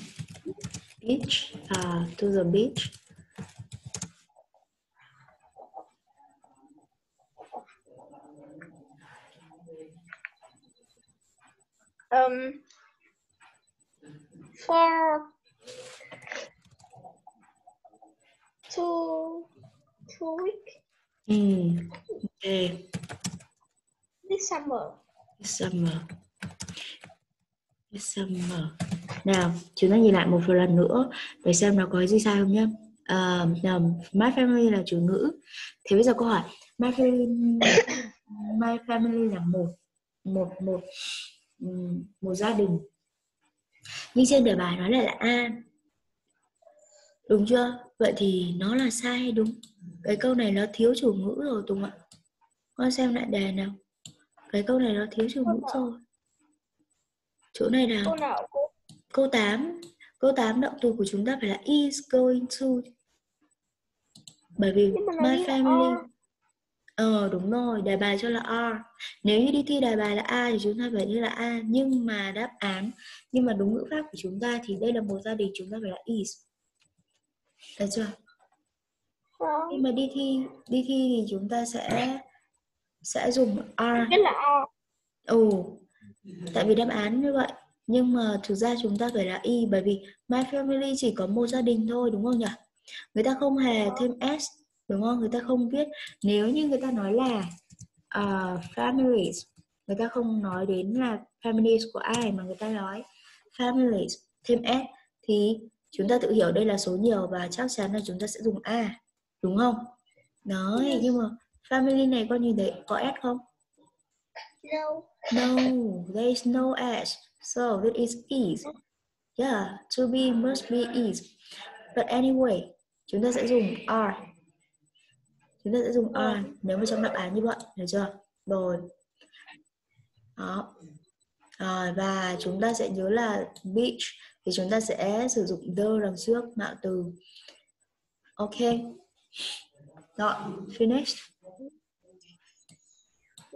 Beach. À, to the beach. Um for two two week Ừ. Ok. this summer. Summer. Summer. Nào, chúng ta nhìn lại một lần nữa để xem nó có gì sai không nhé. Uh, nào, my family là chủ ngữ. Thế bây giờ câu hỏi, my family, my family là một, một, một, một gia đình. Nhưng trên đề bài nó lại là a. Đúng chưa? Vậy thì nó là sai hay đúng? Cái câu này nó thiếu chủ ngữ rồi Tùng ạ. Con xem lại đề nào. Cái câu này nó thiếu chủ ngữ rồi. Chỗ này cô? Câu 8 Câu 8 động từ của chúng ta phải là is going to Bởi vì my là family. Ờ đúng rồi, đề bài cho là are Nếu như đi thi đề bài là A thì chúng ta phải như là A Nhưng mà đáp án Nhưng mà đúng ngữ pháp của chúng ta thì đây là một gia đình chúng ta phải là is Được chưa? Khi mà đi thi đi thi thì chúng ta sẽ sẽ dùng are Biết là are. Ồ, tại vì đáp án như vậy. Nhưng mà thực ra chúng ta phải là y bởi vì my family chỉ có một gia đình thôi đúng không nhỉ? Người ta không hề thêm s đúng không? Người ta không viết nếu như người ta nói là uh, families, người ta không nói đến là families của ai mà người ta nói families thêm s thì chúng ta tự hiểu đây là số nhiều và chắc chắn là chúng ta sẽ dùng a đúng không? Yes. nhưng mà family này con nhìn thấy có s không? No. No, there is no S. So that is is. Yeah, to be must be is. But anyway, chúng ta sẽ dùng are. Chúng ta sẽ dùng are nếu mà trong đáp án như vậy, được chưa? Rồi. Đó. Rồi, và chúng ta sẽ nhớ là beach thì chúng ta sẽ sử dụng the đằng trước mạo từ. Ok. Rồi, finished.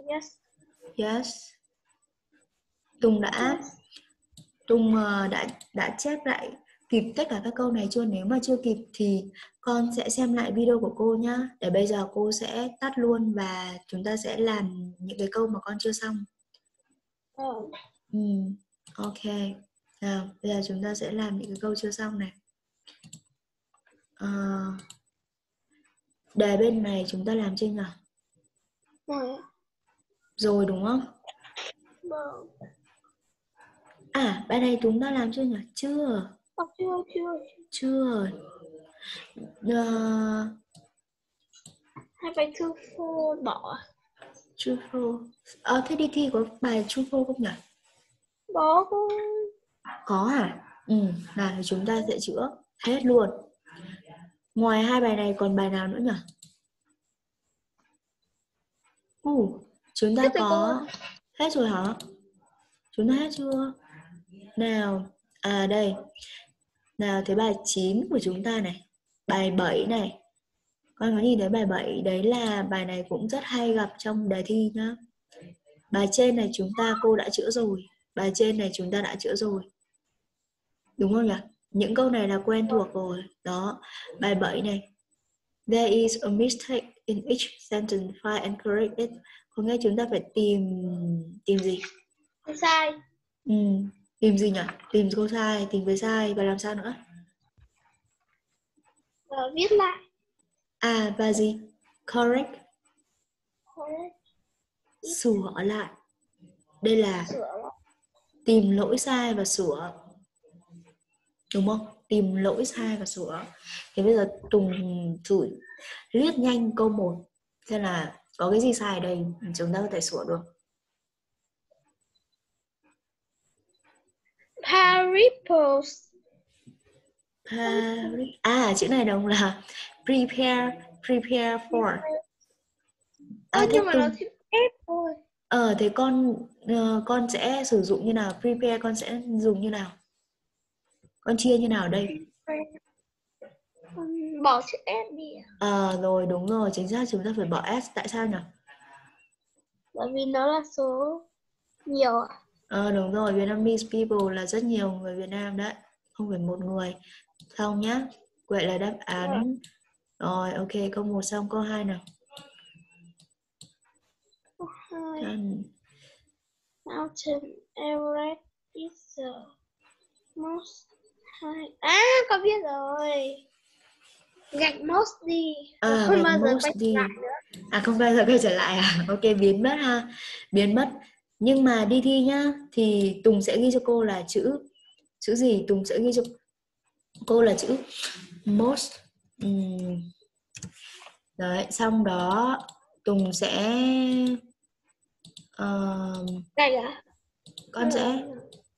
Yes. Yes. Tùng đã Tùng ờ, đã đã chép lại kịp tất cả các câu này chưa? Nếu mà chưa kịp thì con sẽ xem lại video của cô nhá. Để bây giờ cô sẽ tắt luôn và chúng ta sẽ làm những cái câu mà con chưa xong. Ờ. Ừ, ok. Nào, bây giờ chúng ta sẽ làm những cái câu chưa xong này. Ờ, đề bên này chúng ta làm chưa nhỉ? Rồi. Rồi đúng không? À, bài này chúng ta làm chưa nhỉ? Chưa. Ờ, chưa chưa. Chưa. Ờ, Hai bài thư phô bỏ. true false. Ờ, thế đi thi có bài true false không nhỉ? Bỏ cô. Có hả? Ừ, nào thì chúng ta sẽ chữa hết luôn. Ngoài hai bài này còn bài nào nữa nhỉ? Ồ, chúng ta có hết rồi hả? Chúng ta hết chưa? Nào, à đây. Nào thế bài 9 của chúng ta này. Bài 7 này. Con có nhìn thấy bài 7 đấy là bài này cũng rất hay gặp trong đề thi nhá. Bài trên này chúng ta cô đã chữa rồi. Bài trên này chúng ta đã chữa rồi. Đúng không nhỉ? Những câu này là quen thuộc rồi. Đó, bài 7 này. There is a mistake in each sentence. Find and correct it. Có nghĩa chúng ta phải tìm tìm gì? Không sai. Ừ, tìm gì nhỉ? Tìm câu sai, tìm cái sai và làm sao nữa? Ờ, viết lại. À và gì? Correct, Correct. sửa lại. Đây là Sửa tìm lỗi sai và sửa đúng không tìm lỗi sai và sửa thì bây giờ tùng thử liếc nhanh câu 1 xem là có cái gì sai ở đây chúng ta có thể sửa được Paripos. Pari... à chữ này đồng là prepare prepare for. À, à, thế nhưng mà nó thêm ép thôi. ờ thế con ờ, con sẽ sử dụng như nào? Prepare con sẽ dùng như nào? Con chia như nào đây? Bỏ chữ S đi à? ờ rồi đúng rồi chính xác chúng ta phải bỏ s tại sao nhỉ? Bởi vì nó là số nhiều ạ. ờ đúng rồi Vietnamese people là rất nhiều người Việt Nam đấy không phải một người xong nhá vậy là đáp án rồi ok câu một xong câu hai nào. Mountain Everest is the most high. À, con biết rồi. Gạch most đi. À, không bao giờ quay đi. lại nữa. À không bao giờ quay trở lại à? Ok biến mất ha. Biến mất. Nhưng mà đi thi nhá thì Tùng sẽ ghi cho cô là chữ chữ gì? Tùng sẽ ghi cho cô là chữ most. Ừm. Đấy, xong đó Tùng sẽ ờ, Gạch à? con sẽ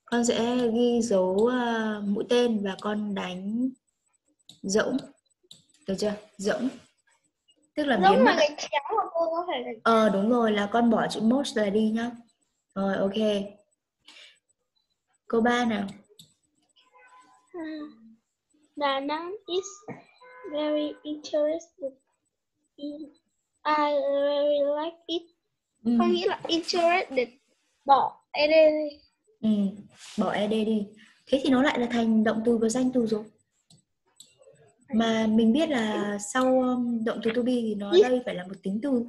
con sẽ ghi dấu ờ, mũi tên và con đánh rỗng. Được chưa? Rỗng. Tức là biến là mất. gạch chéo mà cô có phải gạch Ờ đúng rồi là con bỏ chữ most ra đi nhá. Rồi ok. Câu 3 nào. À, Nẵng is very interested in I very like it. Ừ. Có nghĩa là interested bỏ ed đi. ừ. Bỏ ed đi. Thế thì nó lại là thành động từ và danh từ rồi. Mà mình biết là sau um, động từ to be thì nó đây phải là một tính từ.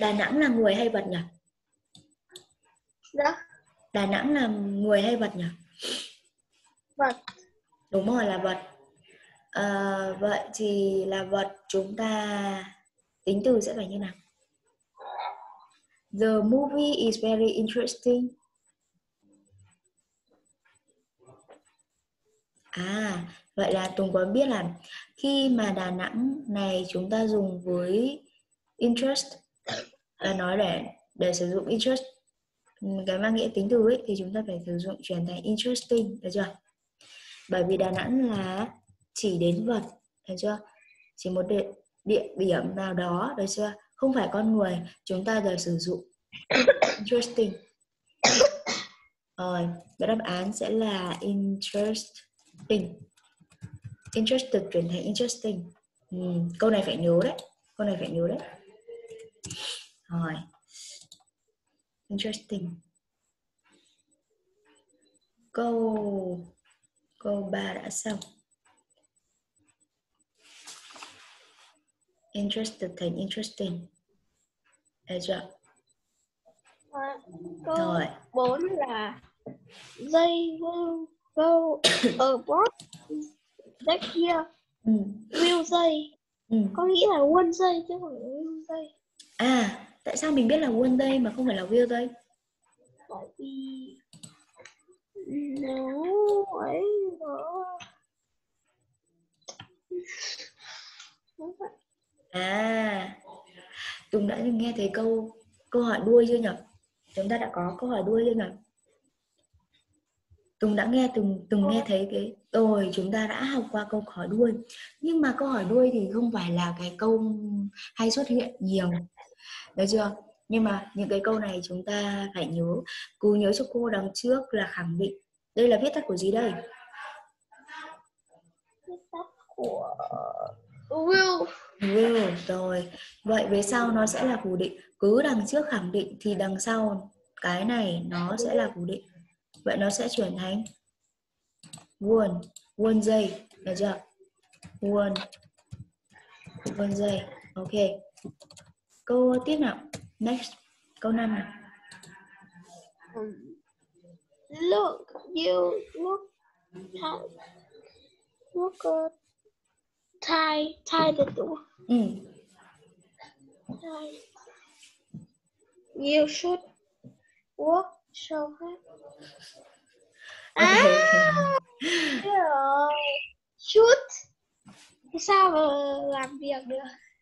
Đà Nẵng là người hay vật nhỉ? Đó, Đà Nẵng là người hay vật nhỉ? Vật. Đúng rồi là vật. à, ờ, vậy thì là vật chúng ta tính từ sẽ phải như nào? The movie is very interesting. À, vậy là Tùng có biết là khi mà Đà Nẵng này chúng ta dùng với interest là nói để để sử dụng interest cái mang nghĩa tính từ ấy thì chúng ta phải sử dụng chuyển thành interesting được chưa? Bởi vì Đà Nẵng là chỉ đến vật, được chưa? Chỉ một địa, địa điểm nào đó, được chưa? Không phải con người, chúng ta đều sử dụng interesting. Rồi, và đáp án sẽ là interesting. Interested chuyển thành interesting. Ừ, câu này phải nhớ đấy. Câu này phải nhớ đấy. Rồi. Interesting. Câu câu 3 đã xong. Interested thành interesting. Được chưa? À, Câu Rồi. 4 là They will go abroad next year. Ừ. Will they. Ừ. Có nghĩa là one day chứ không phải will they. À, tại sao mình biết là one day mà không phải là will day? Bởi vì nếu ấy đó Đúng vậy. À, Tùng đã nghe thấy câu câu hỏi đuôi chưa nhỉ? Chúng ta đã có câu hỏi đuôi chưa nhỉ? Tùng đã nghe Tùng Tùng nghe thấy cái rồi chúng ta đã học qua câu hỏi đuôi nhưng mà câu hỏi đuôi thì không phải là cái câu hay xuất hiện nhiều được chưa nhưng mà những cái câu này chúng ta phải nhớ cứ nhớ cho cô đằng trước là khẳng định. Đây là viết tắt của gì đây? Viết tắt của will. Will rồi. Vậy về sau nó sẽ là phủ định. Cứ đằng trước khẳng định thì đằng sau cái này nó sẽ là phủ định. Vậy nó sẽ chuyển thành one one giây được chưa? One one giây ok. Câu tiếp nào next câu năm nào um, look you look how look uh, tie tie the door ừ. tie you should khác Ok. à biết rồi shoot sao mà làm việc được?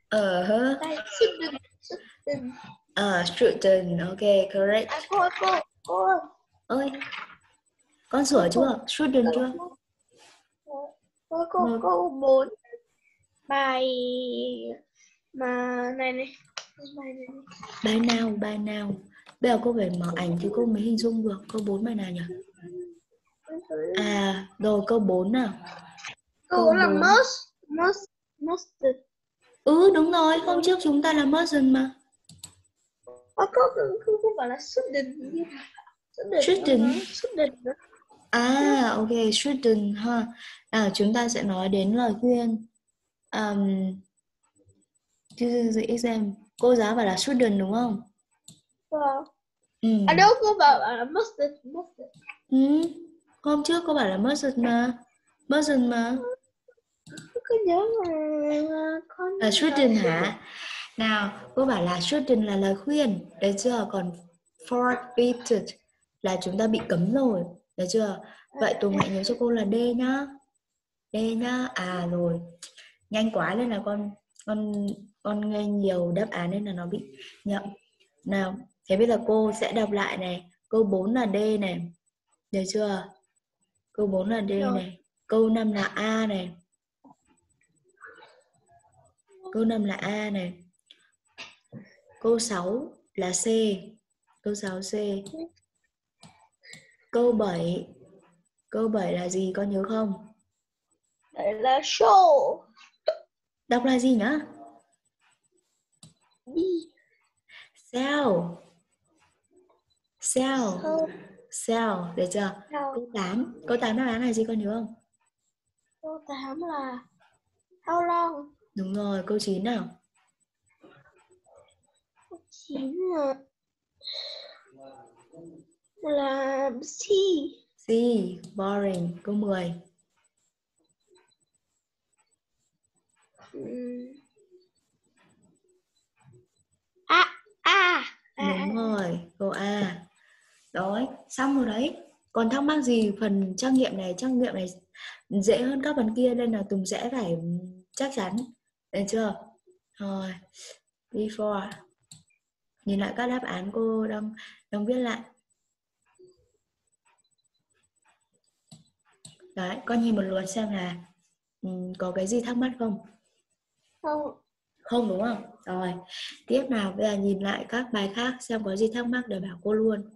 Ờ hớ. đây student student Ờ, student. Ok, correct. à cô cô cô ơi. Con sửa chưa? Student chưa? cô cô Rồi. cô bốn bài mà này này bài này. Bài nào, bài nào? Bây giờ cô phải mở ảnh thì cô mới hình dung được. Câu 4 bài nào nhỉ? À, rồi câu 4 nào. cô là bốn. most most most Ừ, đúng rồi. Hôm trước chúng ta là Merchant mà. Ờ, cô cô cô cô bảo là student như Student. student nữa. À, ok, student ha. Nào, chúng ta sẽ nói đến lời khuyên. Um, the exam. Cô giáo bảo là student đúng không? Vâng. Ừ. À đâu cô bảo là mustard mustard. Ừ. Hôm trước cô bảo là merchant mà. Merchant mà. Cô cứ nhớ là con Là student hả? Nào, cô bảo là student là lời khuyên. Được chưa? Còn forbidden là chúng ta bị cấm rồi. Được chưa? Vậy Tùng hãy nhớ cho cô là D nhá. D nhá. À rồi. Nhanh quá nên là con con con nghe nhiều đáp án nên là nó bị nhậm. Nào, thế bây giờ cô sẽ đọc lại này. Câu 4 là D này. Được chưa? Câu 4 là D Rồi. này. Câu 5 là A này. Câu 5 là A này. Câu 6 là C. Câu 6 C. Câu 7. Câu 7 là gì con nhớ không? Đấy là show Đọc là gì nhá? đi Sell. Sell. sau Sell. Được chưa? sau Câu 8. Câu 8 đáp án là gì con nhớ không? câu tám là how long Đúng rồi. Câu 9 nào? Chín là là C C. Boring. Câu 10. Ừm. a a Đúng rồi. Câu A. Đó. Xong rồi đấy. Còn thắc mắc gì phần trắc nghiệm này? Trắc nghiệm này dễ hơn các phần kia nên là Tùng sẽ phải chắc chắn. Được chưa? Rồi. Before. Nhìn lại các đáp án cô đang đang viết lại. Đấy, con nhìn một lượt xem là ừm, có cái gì thắc mắc không? không Không đúng không? Rồi, tiếp nào bây giờ nhìn lại các bài khác xem có gì thắc mắc để bảo cô luôn.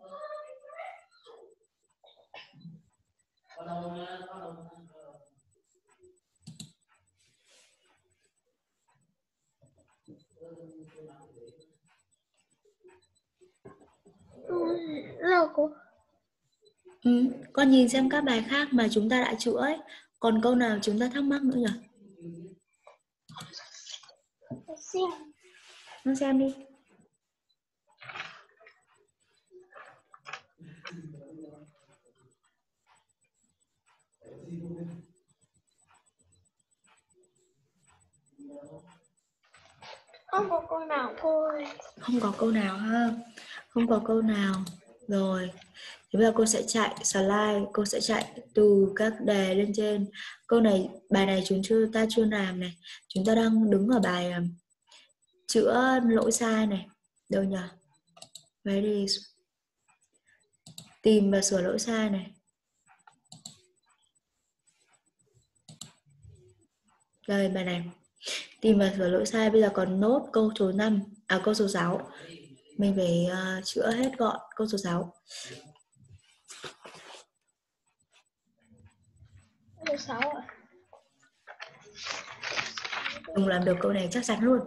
Cô Ừ, con nhìn xem các bài khác mà chúng ta đã chữa ấy. Còn câu nào chúng ta thắc mắc nữa nhỉ? xem Con xem đi. không có câu nào cô ơi Không có câu nào ha. Không có câu nào. Rồi. Thì bây giờ cô sẽ chạy slide, cô sẽ chạy từ các đề lên trên. Câu này, bài này chúng chưa ta chưa làm này. Chúng ta đang đứng ở bài um, chữa lỗi sai này. Đâu nhỉ? Where is? Tìm và sửa lỗi sai này. Đây bài này. Tìm và sửa lỗi sai bây giờ còn nốt câu số 5, à câu số 6. Mình phải uh, chữa hết gọn câu số 6. câu sáu ạ Đừng làm được câu này chắc chắn luôn.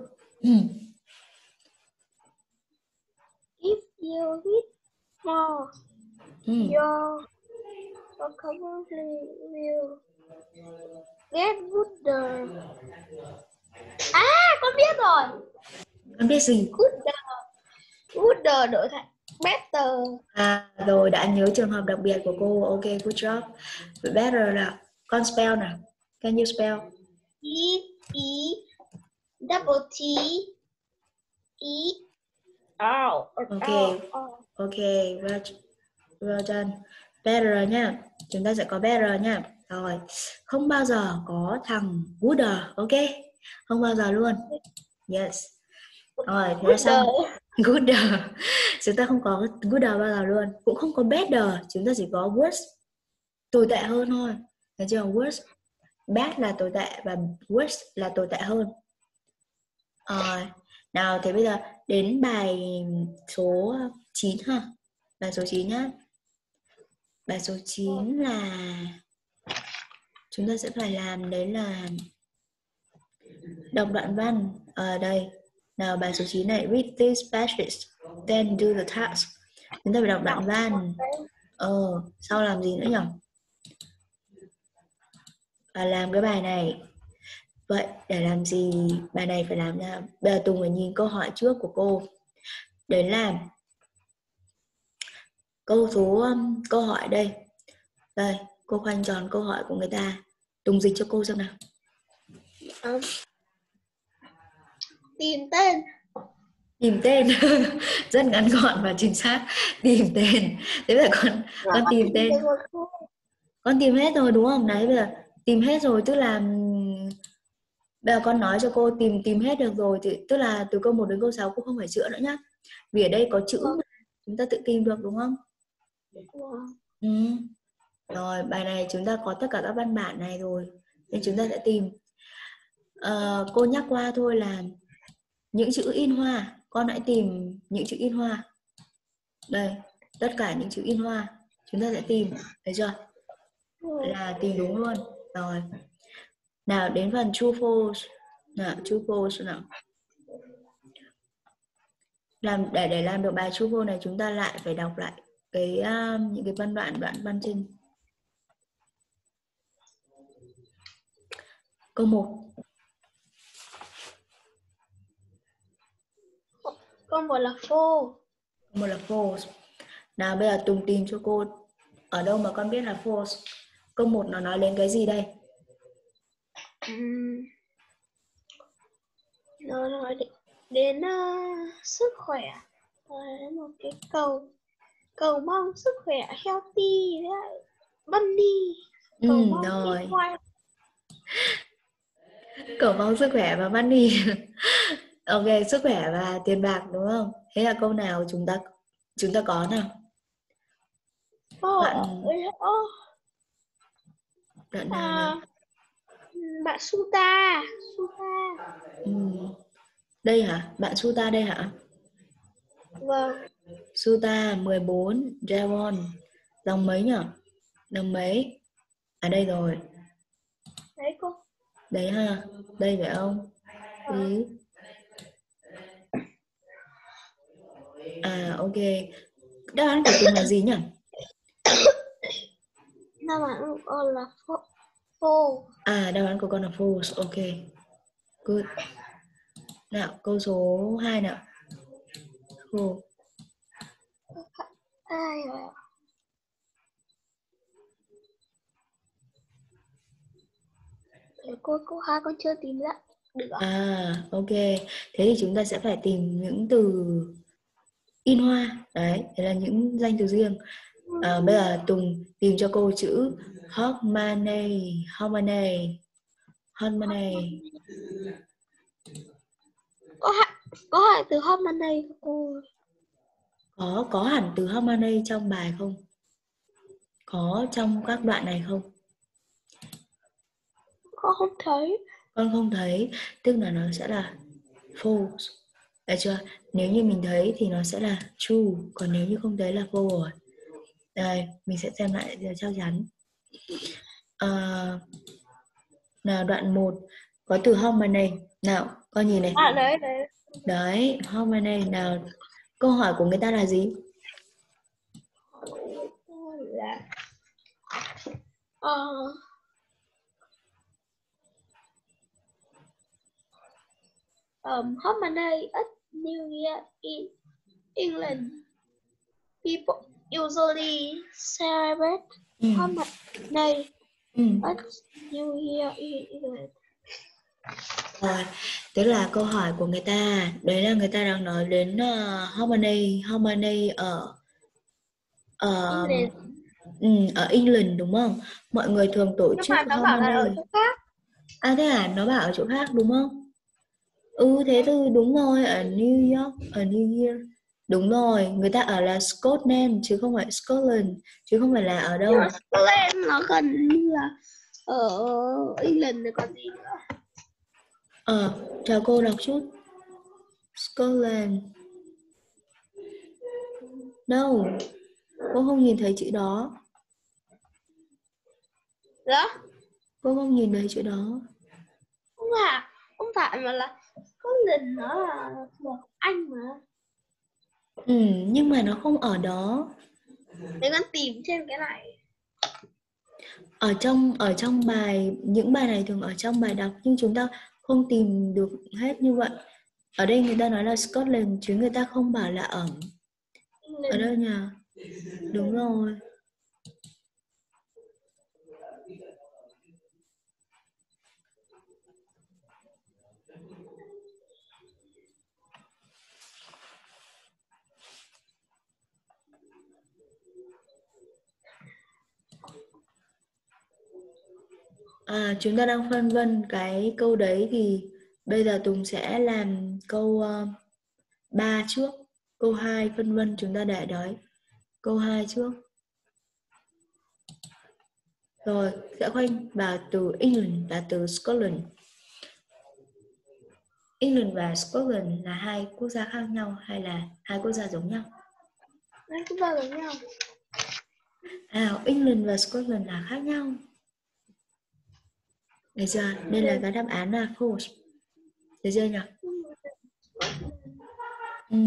Ừ. if you hit more Ừ. your vocabulary will get gooder à con biết rồi Con biết gì? gooder gooder đổi thành better À rồi đã nhớ trường hợp đặc biệt của cô. Ok, good job. Better là con spell nào. Can you spell? e e double t e all, all. Ok, well, well done. Better nha. Chúng ta sẽ có better nha. Rồi, không bao giờ có thằng would've, ok? Không bao giờ luôn. Yes. Rồi, thế xong. Gooder. Chúng ta không có gooder bao giờ luôn. Cũng không có better. Chúng ta chỉ có worse. Tồi tệ hơn thôi. thấy chưa? Worse. Bad là tồi tệ và worse là tồi tệ hơn. à, Nào, thế bây giờ đến bài số 9 ha. Bài số 9 nhá. Bài số 9 là chúng ta sẽ phải làm đấy là đọc đoạn văn ở đây. Nào bài số 9 này, read these passages, then do the task. Chúng ta phải đọc đoạn văn. Ờ, sau làm gì nữa nhỉ? Và làm cái bài này. Vậy để làm gì bài này phải làm nào? Bây giờ Tùng phải nhìn câu hỏi trước của cô. Đấy là câu số um, câu hỏi đây. Đây, cô khoanh tròn câu hỏi của người ta. Tùng dịch cho cô xem nào. Ờ, Tìm tên. Tìm tên rất ngắn gọn và chính xác. Tìm tên. Thế giờ con con tìm tên. Con tìm hết rồi đúng không? Đấy bây giờ tìm hết rồi tức là bây giờ con nói cho cô tìm tìm hết được rồi thì tức là từ câu 1 đến câu 6 cô không phải chữa nữa nhá. Vì ở đây có chữ mà chúng ta tự tìm được đúng không? Wow. Ừ. Rồi, bài này chúng ta có tất cả các văn bản này rồi nên chúng ta sẽ tìm. Ờ, cô nhắc qua thôi là những chữ in hoa, con hãy tìm những chữ in hoa. Đây, tất cả những chữ in hoa chúng ta sẽ tìm, thấy chưa? Là tìm đúng luôn. Rồi. Nào đến phần true false. Nào, true false nào. Làm để để làm được bài true false này chúng ta lại phải đọc lại cái um, những cái văn đoạn đoạn văn trên câu 1 Con một là phô. một là false nào bây giờ Tùng tìm cho cô ở đâu mà con biết là false câu 1 nó nói đến cái gì đây. Nó nói đến, đến ờ, sức khỏe. Đến một cái cầu cầu mong sức khỏe healthy lại bunny. Cầu ừ, mong rồi cầu mong sức khỏe và money ok sức khỏe và tiền bạc đúng không? Thế là câu nào chúng ta chúng ta có nào? Bạn- nào à, nào bạn Suta Suta. Ừ. đây hả? Bạn Suta đây hả? Vâng. Suta 14 Javon dòng mấy nhỉ dòng mấy? À đây rồi. Đấy cô. Đấy ha. Đây phải không? Ừ. à ok. Đáp án của Tùng là gì nhỉ? Nào bạn con là phô à đáp án của con là false ok. Good. Nào câu số 2 nào. Cool. ai rồi cô cô hai con chưa tìm ra. Được. À, ok. Thế thì chúng ta sẽ phải tìm những từ in hoa. Đấy, thế là những danh từ riêng. À, bây giờ Tùng tìm cho cô chữ Harmony, Harmony, Harmony. có hại có hại từ harmony của cô Có có hẳn từ Harmony trong bài không? Có trong các đoạn này không? con không thấy Con không thấy, tức là nó sẽ là false. Được chưa? Nếu như mình thấy thì nó sẽ là true, còn nếu như không thấy là false rồi. Đây, mình sẽ xem lại chắc chắn. À, nào đoạn 1 có từ harmony. Nào, con nhìn này. à đấy đấy Đấy, harmony nào. Câu hỏi của người ta là gì? là ờ um, harmony at New Year in England people usually celebrate Ừ. harmony Ừ. at New Year in England Rồi, tức là câu hỏi của người ta, đấy là người ta đang nói đến uh, harmony, harmony ở ở England. ừ, ở England đúng không? Mọi người thường tổ nhưng chức mà nó bảo là ở harmony. chỗ khác À thế à, nó bảo ở chỗ khác đúng không? Ừ thế thì đúng rồi, ở New York, ở New York. Đúng rồi, người ta ở là Scotland chứ không phải Scotland, chứ không phải là ở đâu. mà Scotland nó gần như là ở England thì còn gì nữa Ờ, chờ cô đọc chút. Scotland. No, cô không nhìn thấy chữ đó. đó Cô không nhìn thấy chữ đó. không phải không phải mà là Scotland nó là thuộc Anh mà Ừ, nhưng mà nó không ở đó. để con tìm trên cái này Ở trong ở trong bài những bài này thường ở trong bài đọc nhưng chúng ta không tìm được hết như vậy. Ở đây người ta nói là Scotland chứ người ta không bảo là ở ở đâu nhỉ? Đúng rồi. À, chúng ta đang phân vân cái câu đấy thì bây giờ Tùng sẽ làm câu uh, 3 trước. Câu 2 phân vân chúng ta để đấy. Câu 2 trước. Rồi, sẽ khoanh vào từ England và từ Scotland. England và Scotland là hai quốc gia khác nhau hay là hai quốc gia giống nhau? Đấy, chúng ta giống nhau À, England và Scotland là khác nhau. Được chưa? Nên là cái đáp án là false. Được chưa nhỉ? Ừ.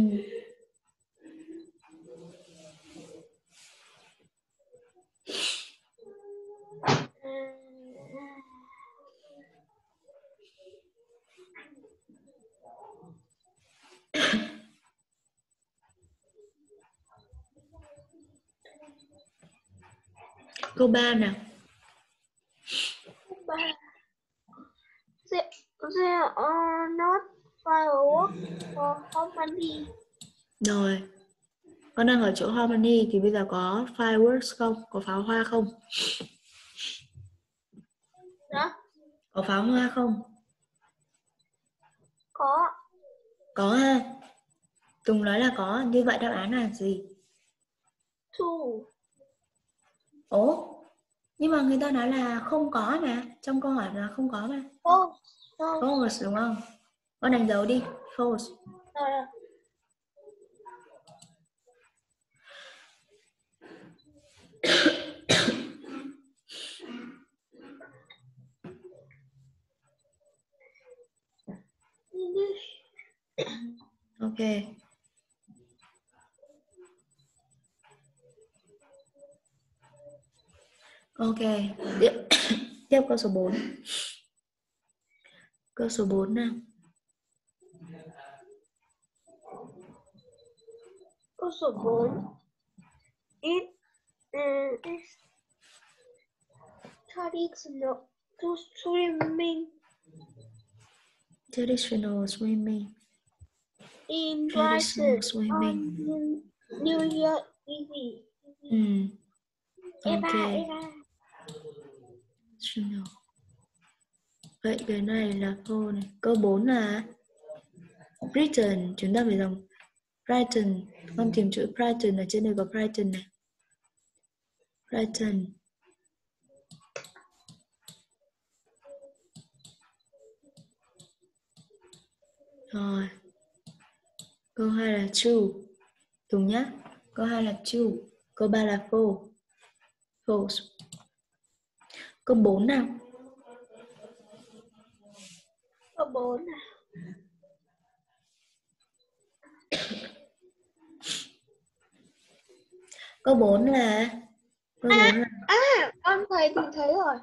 Câu 3 nào. Câu 3 there, there are not fireworks for harmony Rồi. Con đang ở chỗ Harmony thì bây giờ có fireworks không? Có pháo hoa không? đó Có pháo hoa không? có Có ha. Tùng nói là có, như vậy đáp án là gì? two Ồ, nhưng mà người ta nói là không có mà. Trong câu hỏi là không có mà. false false đúng không? Con đánh dấu đi. False. rồi rồi. Ok. Ok. Tiếp, câu số 4. Câu số 4 nào. câu số 4 it uh, is traditional to swimming Traditional swimming. in Brighton swimming. New Year Eve. Ừ. Eva, Ok. Eva. Traditional. Vậy cái này là câu này. Câu 4 là Britain. Chúng ta phải dòng Brighton. Con tìm chữ Brighton ở trên đây có Brighton này. Brighton. Rồi. Câu 2 là true. Tùng nhá. Câu 2 là true. Câu 3 là false. False. Câu 4 nào. Câu 4 à? Câu 4 là Câu 4 là À, con thấy tìm thấy rồi.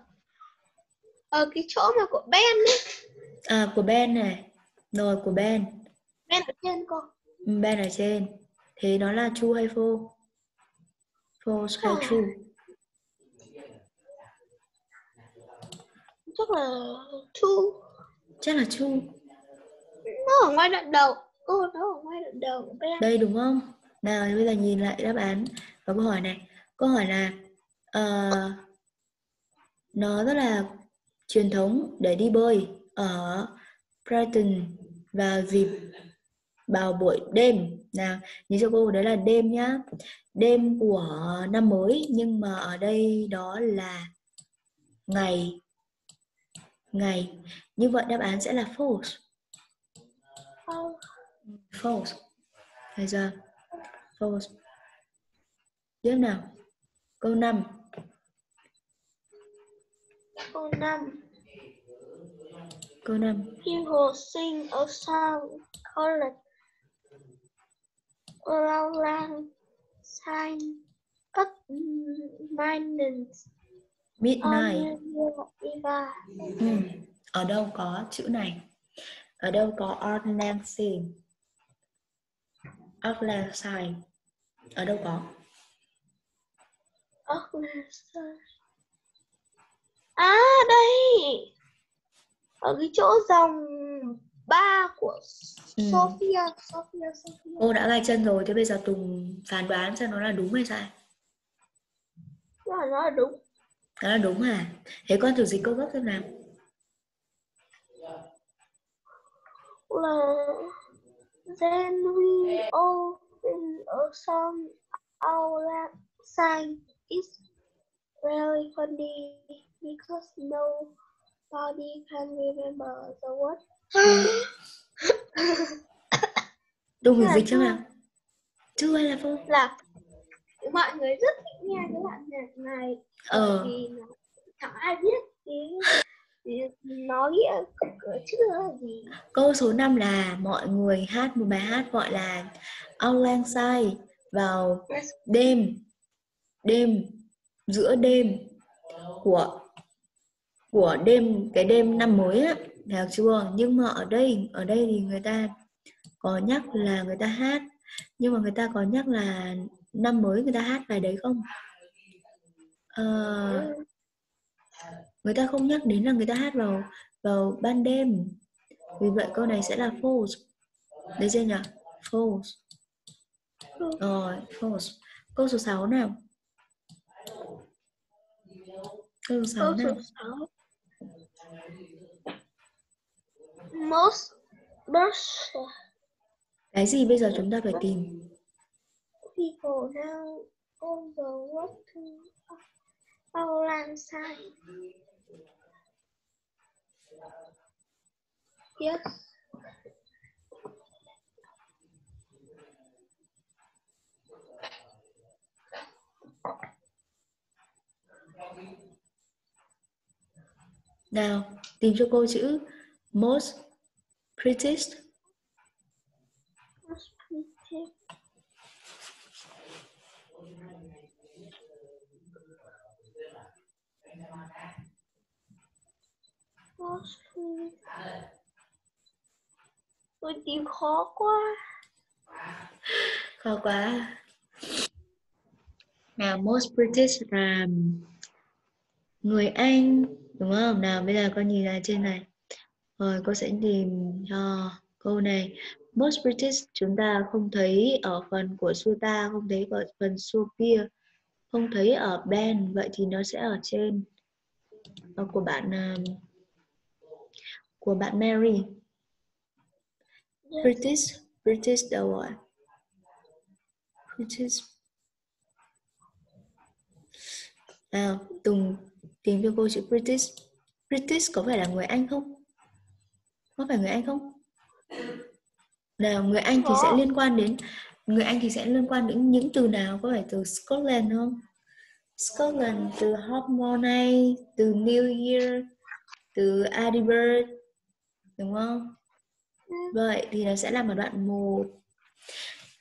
Ở cái chỗ mà của Ben ấy. à, của Ben này. Rồi của Ben. Ben ở trên cô. Ừ, Ben ở trên. Thế nó là true hay false? False hay À. true? Chắc là two. chắc là true nó ở ngoài đoạn đầu. Ừ nó ở ngoài đoạn đầu đây đúng không? Nào bây giờ nhìn lại đáp án và câu hỏi này. Câu hỏi là ờ, nó rất là truyền thống để đi bơi ở Brighton vào dịp vào buổi đêm. Nào nhìn cho cô đấy là đêm nhá. Đêm của năm mới nhưng mà ở đây đó là ngày ngày. Như vậy đáp án sẽ là false. False. false. Thấy chưa false. Tiếp nào. Câu 5 câu năm. Câu 5 People sing a song called Around Sign Các Minds midnight. Ừ. ở đâu có chữ này? Ở đâu có Orlancing Orlancine ở đâu có? À đây! Ở cái chỗ dòng ba của Ừ. Sophia Sophia Sophia. Cô đã gai chân rồi thế bây giờ Tùng phán đoán xem nó là đúng hay sai. Là nó là đúng nó là đúng à thế con thử dịch câu gốc xem nào. Là then we all sing a song our sign is very funny because nobody can remember the word. Là dịch chưa. nào. Chưa hay là không? Là mọi người rất thích nghe cái đoạn nhạc này ờ. Chẳng ai biết thì nó nghĩa của chữ đó là gì. Câu số 5 là mọi người hát một bài hát gọi là Ao Lang Sai vào đêm đêm giữa đêm của của đêm cái đêm năm mới á được chưa? Nhưng mà ở đây ở đây thì người ta có nhắc là người ta hát nhưng mà người ta có nhắc là năm mới người ta hát bài đấy không Ờ, người ta không nhắc đến là người ta hát vào vào ban đêm. Vì vậy câu này sẽ là false. Được chưa nhỉ false. Rồi false. Câu số 6 nào? Câu số 6 câu nào? số 6 most birds cái gì bây giờ chúng ta phải tìm? People now on the road our land side yes. Nào tìm cho cô chữ most prettiest most tôi tìm khó quá. Khó quá. Nào most British là người Anh đúng không? Nào bây giờ con nhìn ra trên này. Rồi cô sẽ tìm cho câu này. Most British chúng ta không thấy ở phần của Suta không thấy ở phần Sophia không thấy ở Ben vậy thì nó sẽ ở trên ở của bạn um, của bạn Mary. British British đâu rồi British. Nào Tùng tìm cho cô chữ British. British có phải là người Anh không? Có phải người Anh không? Nào người Anh thì sẽ liên quan đến người Anh thì sẽ liên quan đến những từ nào? Có phải từ Scotland không? Scotland từ Hogmanay từ New Year từ Edinburgh đúng không Ừ. Vậy thì nó sẽ là ở đoạn 1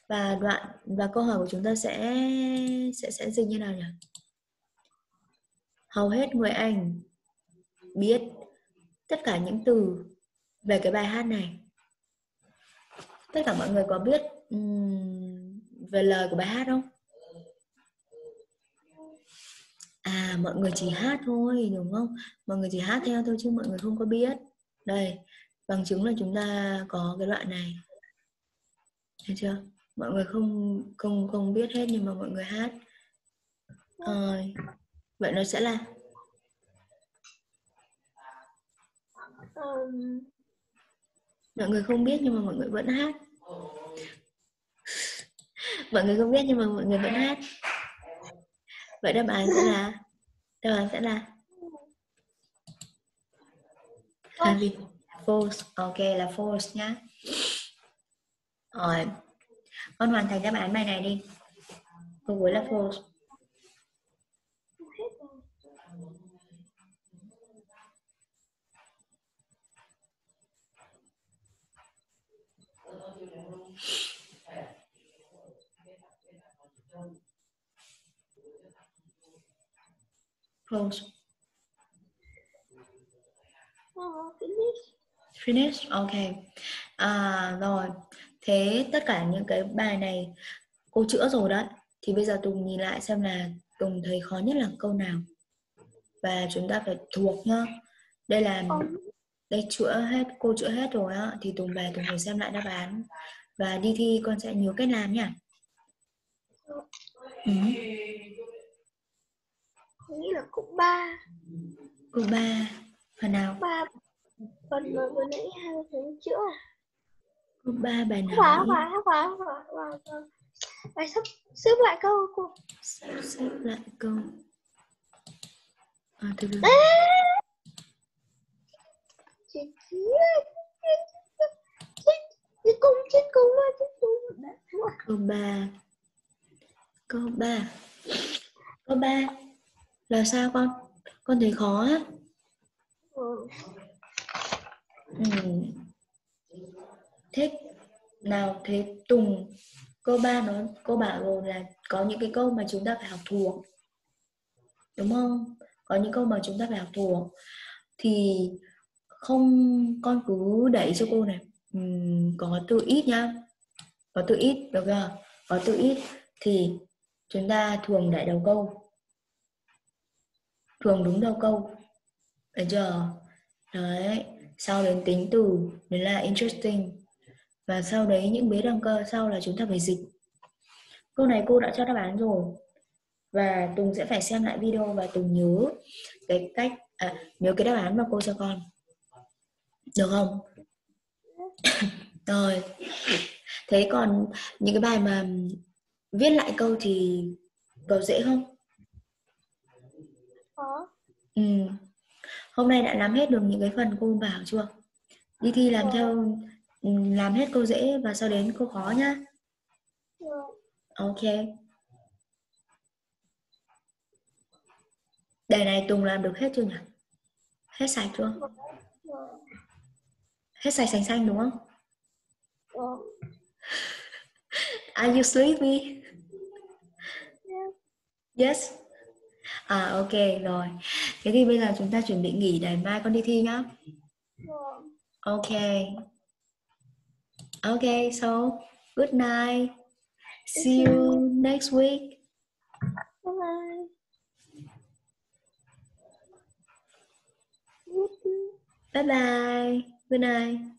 và đoạn và câu hỏi của chúng ta sẽ sẽ sẽ dịch như nào nhỉ? Hầu hết người Anh biết tất cả những từ về cái bài hát này. Tất cả mọi người có biết ừm, về lời của bài hát không? À mọi người chỉ hát thôi đúng không? Mọi người chỉ hát theo thôi chứ mọi người không có biết. Đây, bằng chứng là chúng ta có cái đoạn này. Thấy chưa? Mọi người không không không biết hết nhưng mà mọi người hát. Rồi vậy nó sẽ là? Um, mọi người không biết nhưng mà mọi người vẫn hát. Mọi người không biết nhưng mà mọi người vẫn hát. Vậy đáp án sẽ là? Đáp án sẽ là? Là gì false ok là false nhá. Rồi. Con hoàn thành đáp án bài này đi. Câu cuối là false Close. Oh, false finish. ok. À rồi. Thế tất cả những cái bài này cô chữa rồi đấy. Thì bây giờ tùng nhìn lại xem là tùng thấy khó nhất là câu nào. Và chúng ta phải thuộc nhá. Đây là Ờ, đây chữa hết cô chữa hết rồi á. Thì tùng về tùng phải xem lại đáp án. Và đi thi con sẽ nhớ cách làm nhá. Ừ. nghĩ là cũng ba. Câu ba. Phần nào? Ba phần mà vừa nãy hai phần chữa à? Ba bài nào không phải không phải bài sắp xếp lại câu cô. Sắp xếp lại câu. À, từ từ. trên cùng là trên cùng. Đấy, đúng rồi. câu ba. Câu ba. Câu ba. Là sao con? Con thấy khó á. Ừ ừ. thế nào thế tùng câu ba nó cô bảo rồi là có những cái câu mà chúng ta phải học thuộc. Đúng không? Có những câu mà chúng ta phải học thuộc. Thì không con cứ đẩy cho cô này. Uhm, có từ ít nhá. Có từ ít được chưa? Có từ ít thì chúng ta thường đẩy đầu câu. Thường đúng đầu câu. Bây giờ đấy sau đến tính từ đấy là interesting. Và sau đấy những bế đằng cơ sau là chúng ta phải dịch. Câu này cô đã cho đáp án rồi. Và Tùng sẽ phải xem lại video và Tùng nhớ cái cách à, nhớ cái đáp án mà cô cho con. Được không? Rồi. Thế còn những cái bài mà viết lại câu thì có dễ không? Có. ừ hôm nay đã làm hết được những cái phần cô bảo chưa? Đi thi làm theo ừ, làm hết câu dễ và sau đến câu khó nhá. Ok. Đề này Tùng làm được hết chưa nhỉ? Hết sạch chưa? Hết sạch xanh xanh đúng không? Are you sleepy? Yes. À ok rồi. Thế thì bây giờ chúng ta chuẩn bị nghỉ để mai con đi thi nhá. Ok. Ok, so good night. See you next week. Bye bye. Bye bye. Good night.